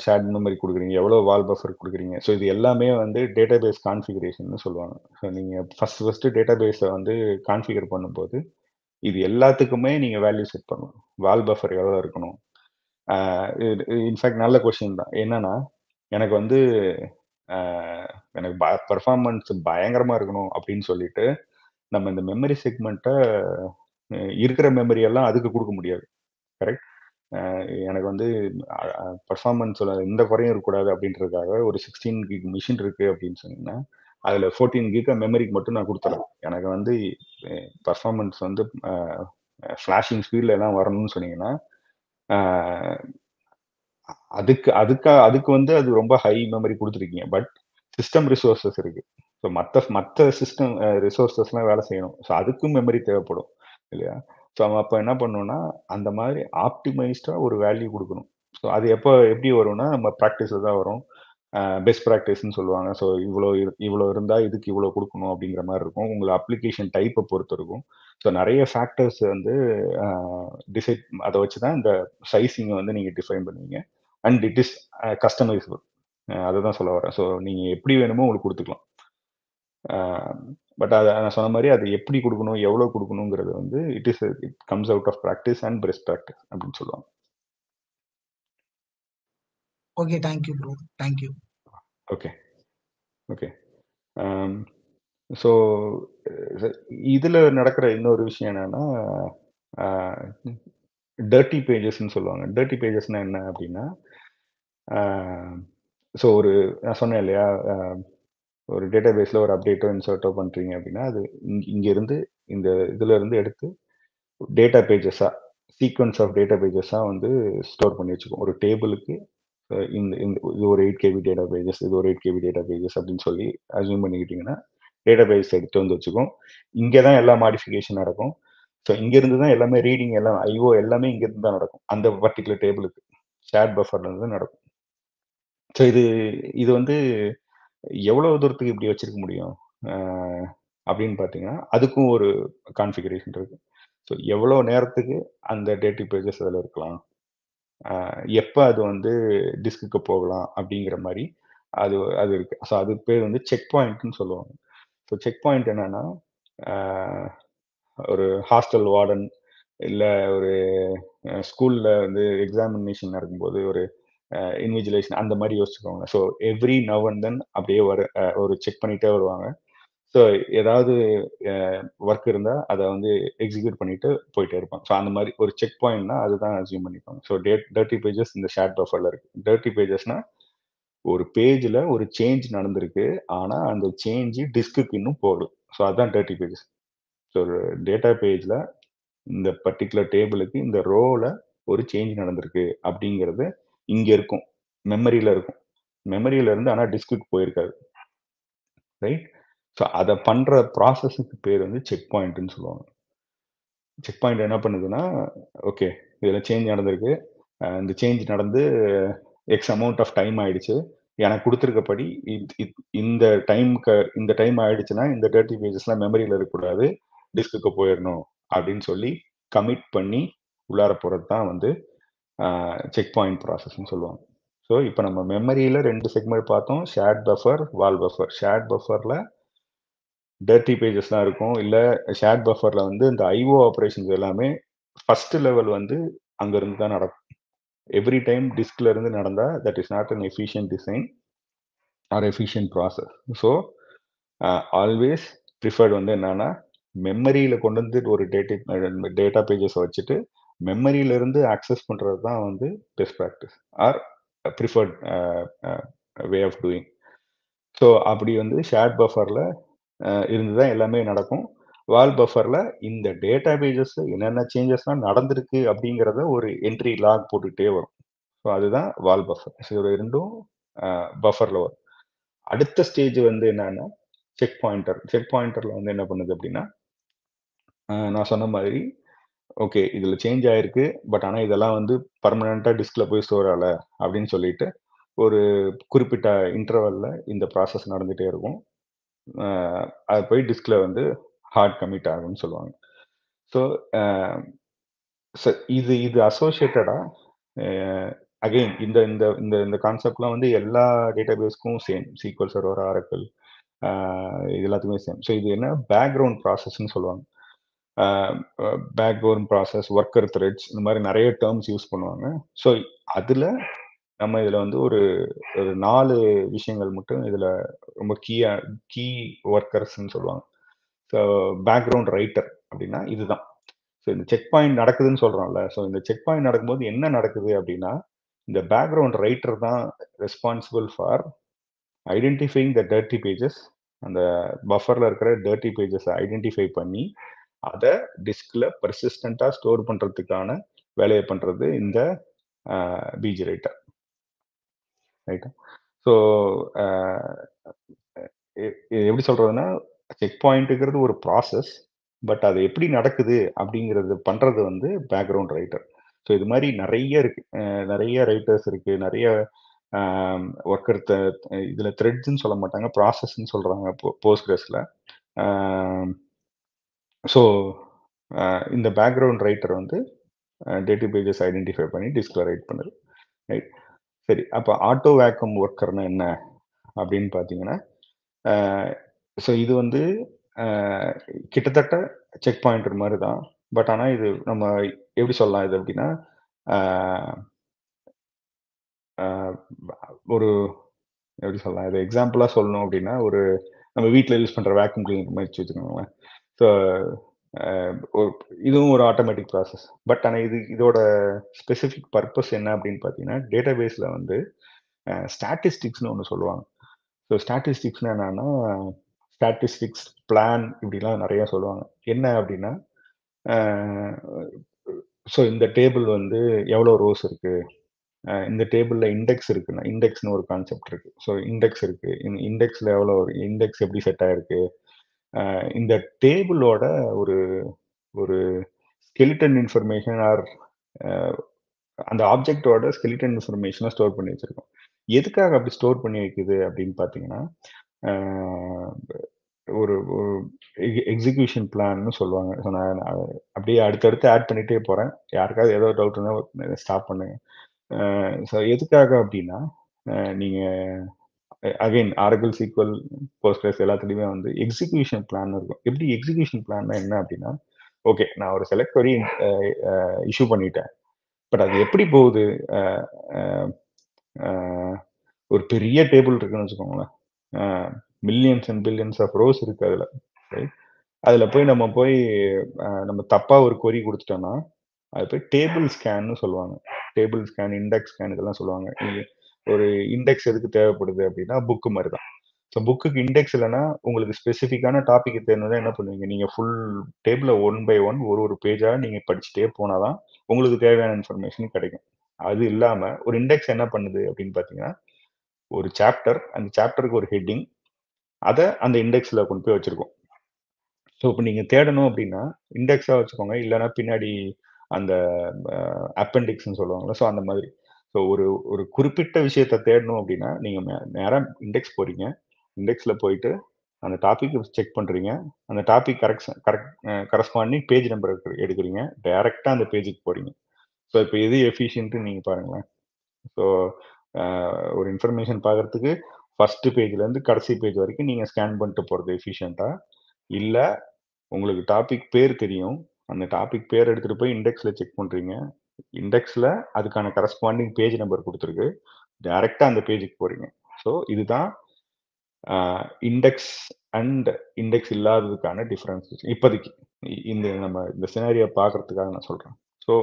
ஷேர்ட் மெமரி கொடுக்குறீங்க எவ்வளோ வால் பஃபர் கொடுக்குறீங்க. ஸோ இது எல்லாமே வந்து டேட்டாபேஸ் கான்ஃபிகரேஷன் சொல்லுவாங்க. ஸோ நீங்கள் ஃபஸ்ட் ஃபஸ்ட்டு டேட்டா டேட்டாபேஸை வந்து கான்ஃபிகர் பண்ணும்போது இது எல்லாத்துக்குமே நீங்கள் வேல்யூ செட் பண்ணணும். வால் பஃபர் எவ்வளோ இருக்கணும். இன்ஃபேக்ட் நல்ல கொஷின் தான். என்னன்னா எனக்கு வந்து எனக்கு ப பர்ஃபார்மன்ஸ் பயங்கரமாக இருக்கணும் அப்படின்னு சொல்லிட்டு நம்ம இந்த மெமரி செக்மெண்ட்டை இருக்கிற மெமரி எல்லாம் அதுக்கு கொடுக்க முடியாது. கரெக்ட் எனக்கு வந்து பர்ஃபார்மன்ஸில் எந்த குறையும் இருக்கக்கூடாது அப்படின்றதுக்காக ஒரு சிக்ஸ்டீன் கிக் மிஷின் இருக்கு அப்படின்னு சொன்னீங்கன்னா அதில் ஃபோர்டீன் கிக்க மெமரிக்கு மட்டும் நான் கொடுத்துறேன். எனக்கு வந்து பர்ஃபார்மன்ஸ் வந்து ஃப்ளாஷிங் ஸ்பீடில் எல்லாம் வரணும்னு சொன்னீங்கன்னா அதுக்கு அதுக்கு அதுக்கு வந்து அது ரொம்ப ஹை மெமரி கொடுத்துருக்கீங்க. பட் சிஸ்டம் ரிசோர்ஸஸ் இருக்கு. ஸோ மற்ற மற்ற சிஸ்டம் ரிசோர்ஸஸ்லாம் வேலை செய்யணும். ஸோ அதுக்கும் மெமரி தேவைப்படும் இல்லையா? ஸோ அவன் அப்போ என்ன பண்ணணும்னா அந்த மாதிரி ஆப்டிமைஸ்டாக ஒரு வேல்யூ கொடுக்கணும். ஸோ அது எப்போ எப்படி வரும்னா நம்ம ப்ராக்டிஸில் தான் வரும். பெஸ்ட் ப்ராக்டிஸ்னு சொல்லுவாங்க. ஸோ இவ்வளோ இவ்வளோ இருந்தால் இதுக்கு இவ்வளோ கொடுக்கணும் அப்படிங்கிற மாதிரி இருக்கும். உங்களை அப்ளிகேஷன் டைப்பை பொறுத்து இருக்கும். ஸோ நிறைய ஃபேக்டர்ஸ் வந்து டிசைட் அதை வச்சு தான் இந்த சைஸிங்கை வந்து நீங்கள் டிஃபைன் பண்ணுவீங்க. அண்ட் இட் இஸ் கஸ்டமைசபிள் அதை தான் சொல்ல வரேன். ஸோ நீங்கள் எப்படி வேணுமோ உங்களுக்கு கொடுத்துக்கலாம். பட் அதை நான் சொன்ன மாதிரி அது எப்படி கொடுக்கணும் எவ்வளோ கொடுக்கணுங்கிறது வந்து it is it comes out of practice and best practice அப்படின்னு சொல்லுவாங்க. Okay thank you bro thank you okay okay so இதில் நடக்கிற இன்னொரு விஷயம் என்னன்னா டர்ட்டி பேஜஸ்ன்னு சொல்லுவாங்க. டர்ட்டி பேஜஸ்னா என்ன அப்படின்னா ஸோ ஒரு நான் சொன்னேன் இல்லையா ஒரு டேட்டா பேஸில் ஒரு அப்டேட்டோ இன்சர்ட்டோ பண்ணுறீங்க அப்படின்னா அது இங்கேருந்து இந்த இதுலேருந்து எடுத்து டேட்டா பேஜஸாக சீக்வன்ஸ் ஆஃப் டேட்டா பேஜஸாக வந்து ஸ்டோர் பண்ணி வச்சுக்கோம் ஒரு டேபிளுக்கு இந்த இந்த இது ஒரு எயிட் கேபி டேட்டா பேஜஸ் இது ஒரு எயிட் கேபி டேட்டா பேஜஸ் அப்படின்னு சொல்லி அசியூம் பண்ணிக்கிட்டிங்கன்னா டேட்டா பேஜஸ் எடுத்து வந்து வச்சுக்கோம் இங்கே தான் எல்லா மாடிஃபிகேஷன் நடக்கும். ஸோ இங்கேருந்து தான் எல்லாமே ரீடிங் எல்லாம் ஐஓ எல்லாமே இங்கேருந்து தான் நடக்கும். அந்த பர்டிகுலர் டேபிளுக்கு ஷேர் பஃபர்லேருந்து தான் நடக்கும். ஸோ இது இது வந்து எவ்வளவு தூரத்துக்கு இப்படி வச்சிருக்க முடியும்? அப்படின்னு பார்த்தீங்கன்னா அதுக்கும் ஒரு கான்ஃபிகரேஷன் இருக்கு. ஸோ எவ்வளோ நேரத்துக்கு அந்த டேட்டிவ் பேஜஸ் அதில் இருக்கலாம்? எப்போ அது வந்து டிஸ்க்கு போகலாம் அப்படிங்கிற மாதிரி அது அது இருக்கு. ஸோ அது பேர் வந்து செக் பாயிண்ட்னு சொல்லுவாங்க. ஸோ செக் பாயிண்ட் என்னன்னா ஒரு ஹாஸ்டல் வார்டன் இல்லை ஒரு ஸ்கூலில் வந்து எக்ஸாமினேஷன் நடக்கும்போது ஒரு இன்விஜுலேஷன் அந்த மாதிரி யோசிச்சுக்கோங்க. So every now and then அப்படியே வர ஒரு செக் பண்ணிகிட்டே வருவாங்க. ஸோ ஏதாவது ஒர்க் இருந்தால் அதை வந்து எக்ஸிக்யூட் பண்ணிட்டு போயிட்டே இருப்பாங்க. ஸோ அந்த மாதிரி ஒரு செக் பாயிண்ட்னா அதுதான் அசியூம் பண்ணிப்பாங்க. ஸோ டேட் டர்ட்டி பேஜஸ் இந்த ஷேட் பஃபரில் இருக்கு. டர்ட்டி பேஜஸ்னா ஒரு பேஜில் ஒரு சேஞ்ச் நடந்திருக்கு. ஆனால் அந்த சேஞ்சு டிஸ்க்குக்கு இன்னும் போகல. ஸோ அதுதான் டர்ட்டி பேஜஸ் ஸோ ஒரு டேட்டா பேஜில் இந்த பர்டிகுலர் டேபிளுக்கு இந்த ரோவில் ஒரு சேஞ்ச் நடந்திருக்கு அப்படிங்கிறது இங்கே இருக்கும். மெமரியில் இருக்கும். மெமரியில இருந்து ஆனால் டிஸ்க்குக்கு போயிருக்காது. ரைட் ஸோ அதை பண்ணுற ப்ராசஸுக்கு பேர் வந்து செக் பாயிண்ட்னு சொல்லுவாங்க. செக் பாயிண்ட் என்ன பண்ணுதுன்னா ஓகே இதில் சேஞ்ச் நடந்திருக்கு. இந்த சேஞ்ச் நடந்து எக்ஸ் அமௌண்ட் ஆஃப் டைம் ஆயிடுச்சு. எனக்கு கொடுத்துருக்கப்படி இந்த டைமுக்கு இந்த டைம் ஆயிடுச்சுன்னா இந்த டேர்ட்டி பேஜஸ்லாம் மெமரியில் இருக்கக்கூடாது. டிஸ்க்குக்கு போயிடணும் அப்படின்னு சொல்லி கமிட் பண்ணி உள்ளார போகிறது தான் வந்து செக் பாயிண்ட் ப்ராசஸ்ன்னு சொல்லுவாங்க. ஸோ இப்போ நம்ம மெமரியில் ரெண்டு செக்மெண்ட் பார்த்தோம். ஷேட் பஃபர் வால் பஃபர் ஷேட் பஃபரில் டர்ட்டி பேஜஸ்லாம் இருக்கும். இல்லை ஷேட் பஃபரில் வந்து இந்த ஐஓ ஆப்ரேஷன்ஸ் எல்லாமே ஃபஸ்ட்டு லெவல் வந்து அங்கேருந்து தான் நடக்கும். எவ்ரி டைம் டிஸ்கில் இருந்து நடந்தால் that is not an efficient design or efficient process so always preferred வந்து என்னன்னா மெமரியில் கொண்டு வந்து ஒரு டேட்டா டேட்டா பேஜஸை வச்சுட்டு மெமரியிலேருந்து ஆக்சஸ் பண்ணுறது தான் வந்து best practice or preferred way of doing so அப்படி வந்து ஷேர்ட் பஃபரில் uh, இருந்து தான் எல்லாமே நடக்கும். வால் பஃபரில் இந்த டேட்டா பேஜஸ் என்னென்ன சேஞ்சஸ்லாம் நடந்திருக்கு அப்படிங்கிறத ஒரு என்ட்ரி லாக் போட்டுகிட்டே வரும். ஸோ அதுதான் வால் பஃபர் இதோட ரெண்டும் uh, பஃபரில் வரும். அடுத்த ஸ்டேஜ் வந்து என்னன்னா செக் பாயிண்டர் செக் பாயிண்டரில் வந்து என்ன பண்ணுது அப்படின்னா uh, நான் சொன்ன மாதிரி ஓகே இதில் சேஞ்ச் ஆயிருக்கு. பட் ஆனால் இதெல்லாம் வந்து பர்மனெண்ட்டாக டிஸ்கில் போய் ஸ்டோர் ஆகலை அப்படின்னு சொல்லிட்டு ஒரு குறிப்பிட்ட இன்டர்வலில் இந்த ப்ராசஸ் நடந்துகிட்டே இருக்கும். அது போய் டிஸ்கில் வந்து ஹார்ட் கமிட் ஆகும்னு சொல்லுவாங்க. ஸோ இது இது அசோசியேட்டடாக அகெயின் இந்த இந்த இந்த இந்த கான்செப்ட்லாம் வந்து எல்லா டேட்டாபேஸ்க்கும் சேம் சீக்வல் சர்வர் ஆரக்கல் இது எல்லாத்துக்குமே சேம் ஸோ இது என்ன? பேக்ரவுண்ட் ப்ராசஸ்ன்னு சொல்லுவாங்க. பேக்ரவுண்ட் ப்ராசஸ் ஒர்க்கர் த்ரெட்ஸ் இந்த மாதிரி நிறைய டேர்ம்ஸ் யூஸ் பண்ணுவாங்க. ஸோ அதில் நம்ம இதில் வந்து ஒரு ஒரு நாலு விஷயங்கள் மட்டும் இதில் ரொம்ப கீயா கீ ஒர்க்கர்ஸ்ன்னு சொல்லுவாங்க. ஸோ பேக்ரவுண்ட் ரைட்டர் அப்படின்னா இதுதான். ஸோ இந்த செக் பாயிண்ட் நடக்குதுன்னு சொல்கிறோம்ல ஸோ இந்த செக் பாயிண்ட் நடக்கும்போது என்ன நடக்குது அப்படின்னா இந்த பேக்ரவுண்ட் ரைட்டர் தான் responsible for identifying the dirty pages அந்த பஃபரில் இருக்கிற டர்ட்டி பேஜஸை ஐடென்டிஃபை பண்ணி அதை டிஸ்கில் பர்சிஸ்டண்ட்டாக ஸ்டோர் பண்ணுறதுக்கான வேலையை பண்ணுறது இந்த பிஜி ரைட்டர் ரைட்டா ஸோ எப்படி சொல்கிறதுனா செக் பாயிண்ட்டுங்கிறது ஒரு ப்ராசஸ் பட் அது எப்படி நடக்குது அப்படிங்கிறது பண்ணுறது வந்து பேக்ரவுண்ட் ரைட்டர் ஸோ இது மாதிரி நிறைய இருக்கு. நிறைய ரைட்டர்ஸ் இருக்கு. நிறைய ஒர்க்கர் இதில் த்ரெட்ஸ்ன்னு சொல்ல மாட்டாங்க ப்ராசஸ்ன்னு சொல்கிறாங்க போ போஸ்ட்கிரஸில் ஸோ இந்த பேக்ரவுண்ட் ரைட்டர் வந்து டேட்டா பேஜஸ் ஐடென்டிஃபை பண்ணி டிஸ்கில் ரைட் பண்ணுது. ரைட் சரி அப்போ ஆட்டோ வேக்கம் ஒர்க்கர்னா என்ன அப்படின்னு பார்த்தீங்கன்னா ஸோ இது வந்து கிட்டத்தட்ட செக் பாயிண்டர் மாதிரி தான் பட் ஆனால் இது நம்ம எப்படி சொல்லலாம் இது அப்படின்னா ஒரு எப்படி சொல்லலாம் இது எக்ஸாம்பிளாக சொல்லணும் அப்படின்னா ஒரு நம்ம வீட்டில் யூஸ் பண்ணுற வேக்யூம் கிளீனர் மாதிரி வச்சுக்கோங்களேன். ஸோ uh, இதுவும் ஒரு ஆட்டோமேட்டிக் ப்ராசஸ் பட் ஆனால் இது இதோட ஸ்பெசிஃபிக் பர்பஸ் என்ன அப்படின்னு பார்த்தீங்கன்னா டேட்டா பேஸில் வந்து ஸ்டாட்டிஸ்டிக்ஸ்னு ஒன்று சொல்லுவாங்க. ஸோ ஸ்டாட்டிஸ்டிக்ஸ்னு என்னன்னா ஸ்டாட்டிஸ்டிக்ஸ் பிளான் இப்படிலாம் நிறையா சொல்லுவாங்க. என்ன அப்படின்னா ஸோ இந்த டேபிள் வந்து எவ்வளோ ரோஸ் இருக்குது இந்த டேபிளில் இண்டெக்ஸ் இருக்குன்னா இண்டெக்ஸ்னு ஒரு கான்செப்ட் இருக்குது ஸோ இண்டெக்ஸ் இருக்குது இந்த இண்டெக்ஸில் எவ்வளோ இண்டெக்ஸ் எப்படி செட் ஆயிருக்கு? இந்த டேபிளோட ஒரு ஒரு ஸ்கெலிட்டன் இன்ஃபர்மேஷன் ஆர் அந்த ஆப்ஜெக்டோட ஸ்கெலிட்டன் இன்ஃபர்மேஷனை ஸ்டோர் பண்ணி வச்சிருக்கோம். எதுக்காக அப்படி ஸ்டோர் பண்ணி வைக்குது அப்படின்னு பார்த்தீங்கன்னா ஒரு ஒரு எக்ஸிக்யூஷன் பிளான்னு சொல்லுவாங்க. ஸோ நான் அப்படியே அடுத்தடுத்து ஆட் பண்ணிகிட்டே போகிறேன் யாருக்காவது ஏதோ டவுட் இருந்தால் ஸ்டாப் பண்ணுங்க. ஸோ எதுக்காக அப்படின்னா நீங்கள் அகைன் ஆரக்கிள் சீக்வல் போஸ்ட்ரஸ் எல்லாத்துலேயுமே வந்து எக்ஸிக்யூஷன் பிளான் இருக்கும். எப்படி எக்ஸிக்யூஷன் பிளான்னா என்ன அப்படின்னா ஓகே நான் ஒரு செலக்ட் வரி இஷ்யூ பண்ணிட்டேன். பட் அது எப்படி போகுது? ஒரு பெரிய டேபிள் இருக்குன்னு வச்சுக்கோங்களேன். Millions and billions of rows இருக்கு அதில் அதில் போய் நம்ம போய் நம்ம தப்பாக ஒரு கொரி கொடுத்துட்டோம்னா அது போய் டேபிள் ஸ்கேன்னு சொல்லுவாங்க. டேபிள் ஸ்கேன் இண்டெக்ஸ் ஸ்கேன் இதெல்லாம் சொல்லுவாங்க. ஒரு இண்டெக்ஸ் எதுக்கு தேவைப்படுது அப்படின்னா புக்கு மாதிரி தான் ஸோ புக்குக்கு இண்டெக்ஸ் இல்லைன்னா உங்களுக்கு ஸ்பெசிஃபிக்கான டாபிக் தேர்ந்தா என்ன பண்ணுவீங்க? நீங்கள் ஃபுல் டேபிள ஒன் பை ஒன் ஒரு ஒரு பேஜாக நீங்கள் படிச்சுட்டே போனால் தான் உங்களுக்கு தேவையான இன்ஃபர்மேஷன் கிடைக்கும். அது இல்லாமல் ஒரு இண்டெக்ஸ் என்ன பண்ணுது அப்படின்னு பார்த்தீங்கன்னா ஒரு சாப்டர் அந்த சாப்டருக்கு ஒரு ஹெட்டிங் அதை அந்த இண்டெக்ஸில் கொண்டு போய் வச்சுருக்கோம். ஸோ இப்போ நீங்கள் தேடணும் அப்படின்னா இண்டெக்ஸாக வச்சுக்கோங்க. இல்லைன்னா பின்னாடி அந்த அப்பெண்டிக்ஸ்ன்னு சொல்லுவாங்கள்ல ஸோ அந்த மாதிரி. ஸோ ஒரு ஒரு குறிப்பிட்ட விஷயத்த தேடணும் அப்படின்னா நீங்கள் நேராக இண்டெக்ஸ் போகிறீங்க இண்டெக்ஸில் போயிட்டு அந்த டாபிக் செக் பண்ணுறீங்க அந்த topic correct correct corresponding page number எடுக்கிறீங்க. டைரெக்டாக அந்த பேஜுக்கு போகிறீங்க ஸோ இப்போ எது எஃபிஷியன்ட்டு நீங்கள் பாருங்களேன். ஸோ ஒரு இன்ஃபர்மேஷன் பார்க்குறதுக்கு ஃபஸ்ட்டு பேஜ்லேருந்து கடைசி பேஜ் வரைக்கும் நீங்கள் ஸ்கேன் பண்ணிட்டு போகிறது எஃபிஷியண்ட்டாக இல்லை உங்களுக்கு டாபிக் பேர் தெரியும். அந்த டாபிக் பேர் எடுத்துகிட்டு போய் இண்டெக்ஸில் செக் பண்ணுறீங்க இண்டெக்ஸில் அதுக்கான கரஸ்பாண்டிங் பேஜ் நம்பர் கொடுத்துருக்கு. டைரெக்டாக அந்த பேஜுக்கு போகிறீங்க ஸோ இதுதான் இண்டெக்ஸ் அண்ட் இண்டெக்ஸ் இல்லாததுக்கான டிஃப்ரென்ஸ் இப்போதைக்கு இந்த நம்ம இந்த சினாரியை பார்க்கறதுக்காக நான் சொல்கிறேன் ஸோ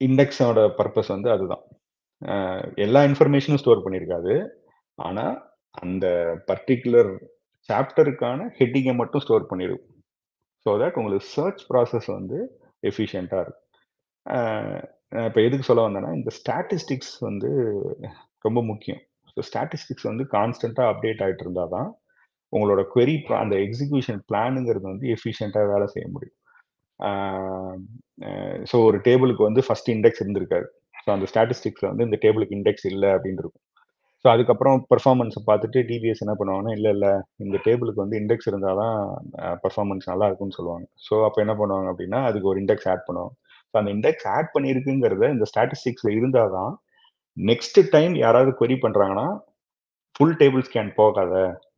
இண்டெக்ஸோட பர்பஸ் வந்து அதுதான். எல்லா இன்ஃபர்மேஷனும் ஸ்டோர் பண்ணியிருக்காது. ஆனால் அந்த பர்டிகுலர் சாப்டருக்கான ஹெட்டிங்கை மட்டும் ஸ்டோர் பண்ணிடும் ஸோ தட் உங்களுக்கு சர்ச் ப்ராசஸ் வந்து எஃபிஷியண்ட்டாக இருக்கும். இப்போ எதுக்கு சொல்ல வந்தேன்னா இந்த ஸ்டாட்டிஸ்டிக்ஸ் வந்து ரொம்ப முக்கியம். ஸோ ஸ்டாட்டிஸ்டிக்ஸ் வந்து கான்ஸ்டண்ட்டாக அப்டேட் ஆகிட்டு இருந்தால் தான் உங்களோட குவெரி அந்த எக்ஸிக்யூஷன் பிளானுங்கிறது வந்து எஃபிஷியண்ட்டாக வேலை செய்ய முடியும். ஸோ ஒரு டேபிளுக்கு வந்து ஃபஸ்ட் இண்டெக்ஸ் இருந்திருக்காரு ஸோ அந்த ஸ்டாட்டிஸ்டிக்ஸில் வந்து இந்த டேபிளுக்கு இண்டெக்ஸ் இல்லை அப்படின்னு இருக்கும். ஸோ அதுக்கப்புறம் பர்ஃபார்மன்ஸை பார்த்துட்டு டிபிஎஸ் என்ன பண்ணுவாங்கன்னா இல்லை இல்லை இந்த டேபிளுக்கு வந்து இண்டெக்ஸ் இருந்தால் தான் பர்ஃபார்மன்ஸ் நல்லா இருக்கும்னு சொல்லுவாங்க. ஸோ அப்போ என்ன பண்ணுவாங்க அப்படின்னா அதுக்கு ஒரு இண்டெக்ஸ் ஆட் பண்ணுவாங்க. ஸோ அந்த இண்டெக்ஸ் ஆட் பண்ணியிருக்குங்கிறத இந்த ஸ்டாட்டிஸ்டிக்ஸில் இருந்தால் தான் நெக்ஸ்ட் டைம் யாராவது கொரி பண்ணுறாங்கன்னா ஃபுல் டேபிள் ஸ்கேன் போகாத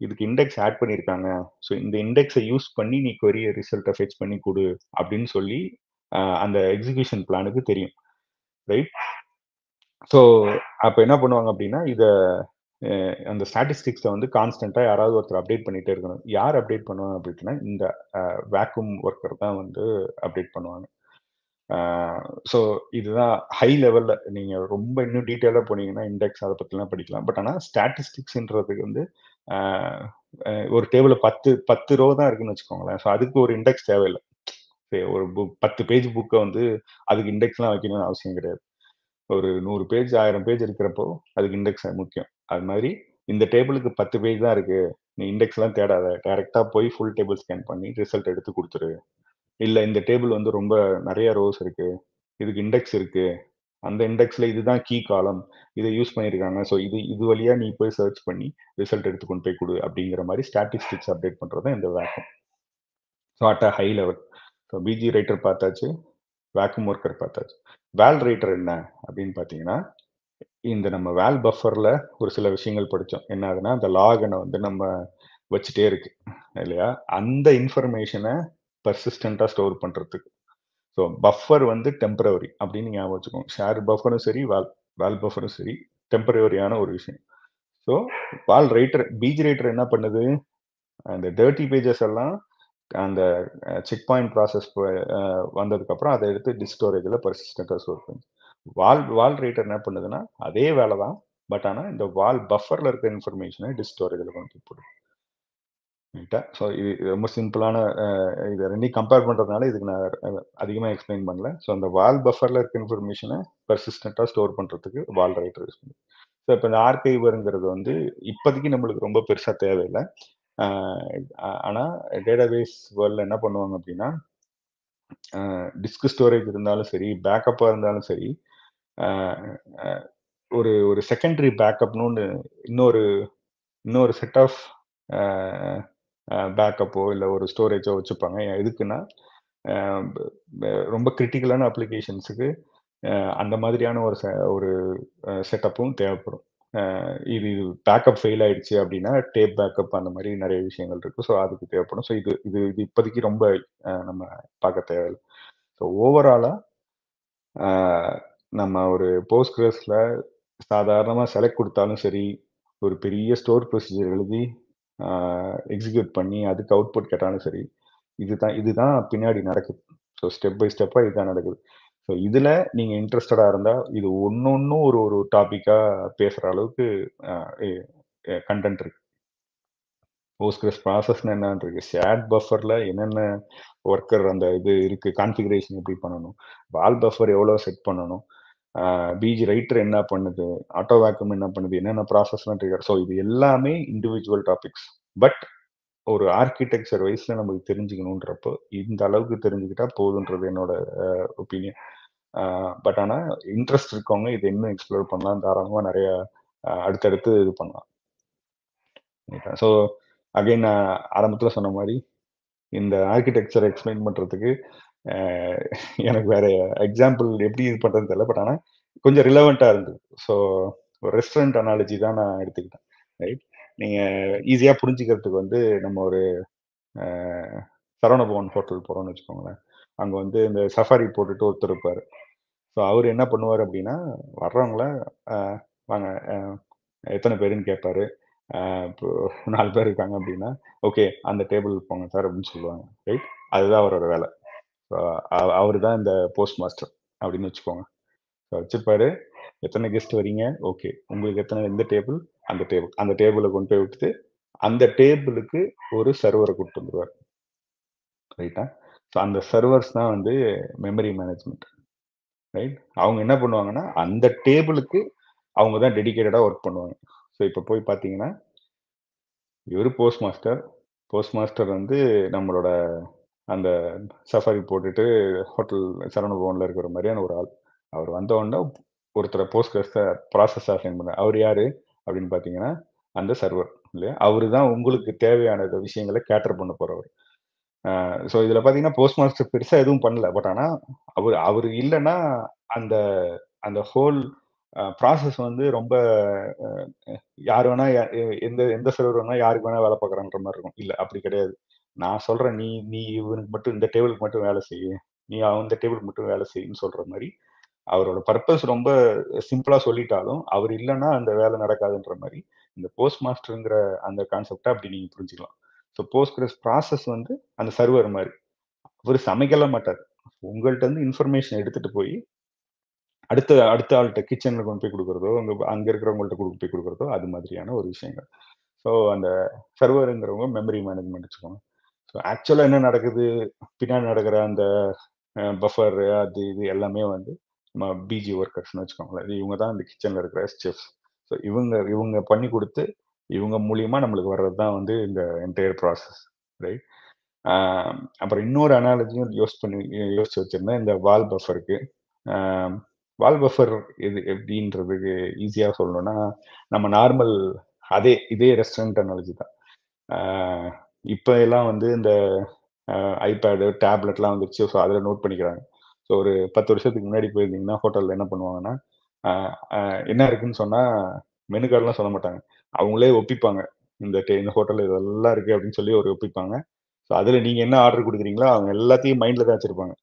இதுக்கு இண்டெக்ஸ் ஆட் பண்ணியிருக்காங்க ஸோ இந்த இண்டெக்ஸை யூஸ் பண்ணி நீ கொரிய ரிசல்ட்டை ஃபெச் பண்ணி கொடு அப்படின்னு சொல்லி அந்த எக்ஸிகியூஷன் பிளானுக்கு தெரியும். ரைட் ஸோ அப்போ என்ன பண்ணுவாங்க அப்படின்னா இதை அந்த ஸ்டாட்டிஸ்டிக்ஸை வந்து கான்ஸ்டண்ட்டாக யாராவது ஒருத்தர் அப்டேட் பண்ணிகிட்டே இருக்கணும். யார் அப்டேட் பண்ணுவாங்க அப்படின்னா இந்த வேக்யூம் ஒர்க்கர் தான் வந்து அப்டேட் பண்ணுவாங்க. ஸோ இதுதான் ஹை லெவலில் நீங்கள் ரொம்ப இன்னும் டீட்டெயிலாக போனீங்கன்னா இண்டெக்ஸ் அதை பற்றிலாம் படிக்கலாம். பட் ஆனால் ஸ்டாட்டிஸ்டிக்ஸ்ன்றதுக்கு வந்து ஒரு டேபிளில் பத்து பத்து ரோ தான் இருக்குன்னு வச்சுக்கோங்களேன். ஸோ அதுக்கு ஒரு இண்டெக்ஸ் தேவையில்லை. சரி, ஒரு புக் பத்து பேஜ் புக்கை வந்து அதுக்கு இண்டெக்ஸ்லாம் வைக்கணும்னு அவசியம் கிடையாது. ஒரு நூறு பேஜ் ஆயிரம் பேஜ் இருக்கிறப்போ அதுக்கு இண்டெக்ஸ் முக்கியம். அது மாதிரி இந்த டேபிளுக்கு பத்து பேஜ் தான் இருக்கு. நீ இண்டெக்ஸ்லாம் தேடாத. டைரெக்டாக போய் ஃபுல் டேபிள் ஸ்கேன் பண்ணி ரிசல்ட் எடுத்து கொடுத்துரு. இல்லை இந்த டேபிள் வந்து ரொம்ப நிறைய ரோஸ் இருக்கு. இதுக்கு இண்டெக்ஸ் இருக்கு. அந்த இண்டெக்ஸ்ல இதுதான் கீ காலம் இதை யூஸ் பண்ணியிருக்காங்க. ஸோ இது இது வழியா நீ போய் சர்ச் பண்ணி ரிசல்ட் எடுத்து கொண்டு போய் கொடு அப்படிங்கிற மாதிரி ஸ்டாட்டிஸ்டிக்ஸ் அப்டேட் பண்ணுறது இந்த vacuum so at a high level so PG writer பார்த்தாச்சு. வேக்கம் ஒர்க்கர் பார்த்தாச்சு. வேல் ரைட்டர் என்ன அப்படின்னு பார்த்தீங்கன்னா இந்த நம்ம வேல் பஃபரில் ஒரு சில விஷயங்கள் படித்தோம். என்ன ஆகுதுன்னா அந்த லாகனை வந்து நம்ம வச்சுட்டே இருக்கு இல்லையா? அந்த இன்ஃபர்மேஷனை பர்சிஸ்டண்ட்டாக ஸ்டோர் பண்ணுறதுக்கு ஸோ பஃபர் வந்து டெம்பரவரி அப்படின்னு ஞாபகம் வச்சுக்கோங்க. ஷேர் பஃபரும் சரி வேல் வேல் பஃபரும் சரி டெம்பரவரியான ஒரு விஷயம். ஸோ வால் ரைட்டர் பீஜ் ரைட்டர் என்ன பண்ணுது? அந்த தேர்ட்டி பேஜஸ் எல்லாம் அந்த செக் பாயிண்ட் ப்ராசஸ் வந்ததுக்கப்புறம் அதை எடுத்து டிஸ்டோரேஜில் பர்சிஸ்டண்ட்டாக ஸ்டோர் பண்ணி. வால் வால் ரைட்டர் என்ன பண்ணுதுன்னா அதே வேலை தான் பட் ஆனால் இந்த வால் பஃபரில் இருக்க இன்ஃபர்மேஷனை டிஸ்டோரேஜில் கொண்டு போடும் ரைட்டா ஸோ இது இது ரொம்ப சிம்பிளான இது ரெண்டையும் கம்பேர் பண்ணுறதுனால இதுக்கு நான் அதிகமாக எக்ஸ்பிளைன் பண்ணல. ஸோ அந்த வால் பஃபரில் இருக்க இன்ஃபர்மேஷனை பர்சிஸ்டண்ட்டாக ஸ்டோர் பண்ணுறதுக்கு வால் ரைட்டர் யூஸ் பண்ணுது ஸோ இப்போ இந்த ஆர்கைவருங்கிறது வந்து இப்போதைக்கு நம்மளுக்கு ரொம்ப பெருசாக தேவையில்லை. ஆனால் டேட்டாபேஸ் வேர்ல்டில் என்ன பண்ணுவாங்க அப்படின்னா டிஸ்க் ஸ்டோரேஜ் இருந்தாலும் சரி பேக்கப்பாக இருந்தாலும் சரி ஒரு ஒரு செகண்டரி பேக்கப்னு ஒன்று இன்னொரு இன்னொரு செட் ஆஃப் பேக்கப்போ இல்லை ஒரு ஸ்டோரேஜோ வச்சுப்பாங்க. எதுக்குன்னா ரொம்ப கிரிட்டிக்கலான அப்ளிகேஷன்ஸுக்கு அந்த மாதிரியான ஒரு ஒரு செட்டப்பும் தேவைப்படும். இது இது பேக்கப் ஃபெயில் ஆயிடுச்சு அப்படின்னா டேப் பேக்கப் அந்த மாதிரி நிறைய விஷயங்கள் இருக்கு. ஸோ அதுக்கு தேவைப்படும். ஸோ இது இது இது இப்போதைக்கு ரொம்ப நம்ம பார்க்க தேவையில்லை. ஸோ ஓவராலாக நம்ம ஒரு போஸ்ட்கிரஸில் சாதாரணமாக செலக்ட் கொடுத்தாலும் சரி ஒரு பெரிய ஸ்டோர் ப்ரொசீஜர் எழுதி எக்ஸிக்யூட் பண்ணி அதுக்கு அவுட்புட் கேட்டாலும் சரி இதுதான் இதுதான் பின்னாடி நடக்குது. ஸோ ஸ்டெப் பை ஸ்டெப்பாக இதுதான் நடக்குது. ஸோ இதில் நீங்கள் இன்ட்ரெஸ்டடாக இருந்தால் இது ஒன்று ஒன்றும் ஒரு ஒரு டாப்பிக்காக பேசுகிற அளவுக்கு கண்டென்ட் இருக்கு. போஸ்ட்கிரஸ் ப்ராசஸ்னு என்னன்னு இருக்கு. ஷேட் பஃபரில் என்னென்ன ஒர்க்கர் அந்த இது இருக்கு கான்ஃபிகரேஷன் எப்படி பண்ணணும் வால் பஃபர் எவ்வளோ செட் பண்ணணும் பிஜி ரைட்டர் என்ன பண்ணுது ஆட்டோ வேக்கம் என்ன பண்ணுது என்னென்ன ப்ராசஸ்லாம் ட்ரிகர் ஸோ இது எல்லாமே இண்டிவிஜுவல் டாபிக்ஸ் பட் ஒரு ஆர்கிடெக்சர் வைஸில் நமக்கு தெரிஞ்சுக்கணுன்றப்போ இந்த அளவுக்கு தெரிஞ்சுக்கிட்டா போதுன்றது என்னோட ஒப்பீனியன் பட் ஆனால் இன்ட்ரெஸ்ட் இருக்கவங்க இது இன்னும் எக்ஸ்ப்ளோர் பண்ணலாம். தாராளமாக நிறைய அடுத்தடுத்து இது பண்ணலாம். ஸோ அகைன் நான் ஆரம்பத்தில் சொன்ன மாதிரி இந்த ஆர்கிடெக்சர் எக்ஸ்பிளைன் பண்ணுறதுக்கு எனக்கு வேற எக்ஸாம்பிள் எப்படி இது பண்ணுறதுன்னு தெரியல. பட் ஆனால் கொஞ்சம் ரிலவெண்ட்டாக இருந்தது. ஸோ ஒரு ரெஸ்டாரண்ட் அனாலஜி தான் நான் எடுத்துக்கிட்டேன். ரைட் நீங்கள் ஈஸியாக புரிஞ்சுக்கிறதுக்கு வந்து நம்ம ஒரு சரவணபவன் ஹோட்டல் போகிறோம்னு வச்சுக்கோங்களேன். அங்கே வந்து இந்த சஃபாரி போட்டுட்டு ஒருத்தர் இருப்பார். ஸோ அவர் என்ன பண்ணுவார் அப்படின்னா வர்றவங்கள வாங்க எத்தனை பேருன்னு கேட்பாரு இப்போ நாலு பேர் இருக்காங்க அப்படின்னா ஓகே அந்த டேபிள் போங்க சார் அப்படின்னு சொல்லுவாங்க. ரைட் அதுதான் அவரோட வேலை. அவர் தான் இந்த போஸ்ட் மாஸ்டர் அப்படின்னு வச்சுக்கோங்க. ஸோ வச்சிருப்பாரு. எத்தனை கெஸ்ட் வரீங்க ஓகே உங்களுக்கு எத்தனை எந்த டேபிள் அந்த டேபிள் அந்த டேபிளை கொண்டு போய் விட்டுட்டு அந்த டேபிளுக்கு ஒரு சர்வரை கூப்பிட்டு வந்துடுவார் ரைட்டா ஸோ அந்த சர்வர்ஸ் தான் வந்து மெமரி மேனேஜ்மெண்ட் ரைட் அவங்க என்ன பண்ணுவாங்கன்னா அந்த டேபிளுக்கு அவங்க தான் டெடிக்கேட்டடாக ஒர்க் பண்ணுவாங்க. ஸோ இப்போ போய் பார்த்தீங்கன்னா இவர் போஸ்ட் மாஸ்டர் போஸ்ட் மாஸ்டர் வந்து நம்மளோட அந்த சஃபாரி போட்டுட்டு ஹோட்டல் சரவண பவனில் இருக்கிற மாதிரியான ஒரு ஆள். அவர் வந்தவொடனே ஒருத்தரை போஸ்ட் ப்ராசஸ் அசைன் பண்ண. அவர் யார்? அப்படின்னு பார்த்தீங்கன்னா அந்த சர்வர் இல்லையா? அவர் தான் உங்களுக்கு தேவையான விஷயங்களை கேட்டர் பண்ண போகிறவர் ஸோ இதில் பார்த்தீங்கன்னா போஸ்ட் மாஸ்டர் பெருசாக எதுவும் பண்ணல. பட் ஆனால் அவர் அவர் இல்லைன்னா அந்த அந்த ஹோல் ப்ராசஸ் வந்து ரொம்ப யார் வேணா எந்த எந்த சர்வர் வேணா யாருக்கு வேணா வேலை பார்க்குறான்ற மாதிரி இருக்கும். இல்லை அப்படி கிடையாது. நான் சொல்கிறேன் நீ நீ இவனுக்கு மட்டும் இந்த டேபிளுக்கு மட்டும் வேலை செய்ய. நீ அந்த டேபிளுக்கு மட்டும் வேலை செய்யுன்னு சொல்கிற மாதிரி அவரோட பர்பஸ் ரொம்ப சிம்பிளாக சொல்லிட்டாலும் அவர் இல்லைன்னா அந்த வேலை நடக்காதுன்ற மாதிரி இந்த போஸ்ட் மாஸ்டருங்கிற அந்த கான்செப்டை அப்படி நீங்கள் புரிஞ்சுக்கலாம். ஸோ போஸ்ட் ப்ராசஸ் வந்து அந்த சர்வர் மாதிரி. அவர் சமைக்கலாம் மாட்டார். உங்கள்கிட்ட இருந்து இன்ஃபர்மேஷன் எடுத்துட்டு போய் அடுத்த அடுத்த ஆள்கிட்ட கிச்சனில் கொண்டு போய் கொடுக்குறதோ அங்கே அங்கே இருக்கிறவங்கள்ட்ட கொண்டு போய் கொடுக்குறதோ அது மாதிரியான ஒரு விஷயங்கள். ஸோ அந்த சர்வருங்கிறவங்க மெமரி மேனேஜ்மெண்ட் வச்சுக்கோங்க. ஸோ ஆக்சுவலாக என்ன நடக்குது? பின்னாடி நடக்கிற அந்த பஃபர் அது இது எல்லாமே வந்து நம்ம பிஜி ஒர்க்கர்ஸ்னு வச்சுக்கோங்களேன். இது இவங்க தான் அந்த கிச்சனில் இருக்கிற செஃப்ஸ் ஸோ இவங்க இவங்க பண்ணி கொடுத்து இவங்க மூலியமா நம்மளுக்கு வர்றது தான் வந்து இந்த என்டையர் ப்ராசஸ் ரைட் அப்புறம் இன்னொரு அனாலஜியும் யோஸ் பண்ணி யோசிச்சு வச்சிருந்தேன். இந்த வால் பஃபருக்கு வால் பஃபர் இது எப்படின்றதுக்கு ஈஸியாக சொல்லணும்னா நம்ம நார்மல் அதே இதே ரெஸ்டாரண்ட் அனாலஜி தான். இப்போ எல்லாம் வந்து இந்த ஐபேடு டேப்லெட்லாம் வந்துருச்சு. ஸோ அதில் நோட் பண்ணிக்கிறாங்க. ஸோ ஒரு பத்து வருஷத்துக்கு முன்னாடி போயிருந்தீங்கன்னா ஹோட்டலில் என்ன பண்ணுவாங்கன்னா என்ன இருக்குன்னு சொன்னால் மெனு கார்டெலாம் சொல்ல மாட்டாங்க. அவங்களே ஒப்பிப்பாங்க. இந்த டே இந்த ஹோட்டல் இதெல்லாம் இருக்குது அப்படின்னு சொல்லி ஒரு ஒப்பிப்பாங்க. ஸோ அதில் நீங்கள் என்ன ஆர்டர் கொடுக்குறீங்களோ அவங்க எல்லாத்தையும் மைண்டில் தான் வச்சுருப்பாங்க.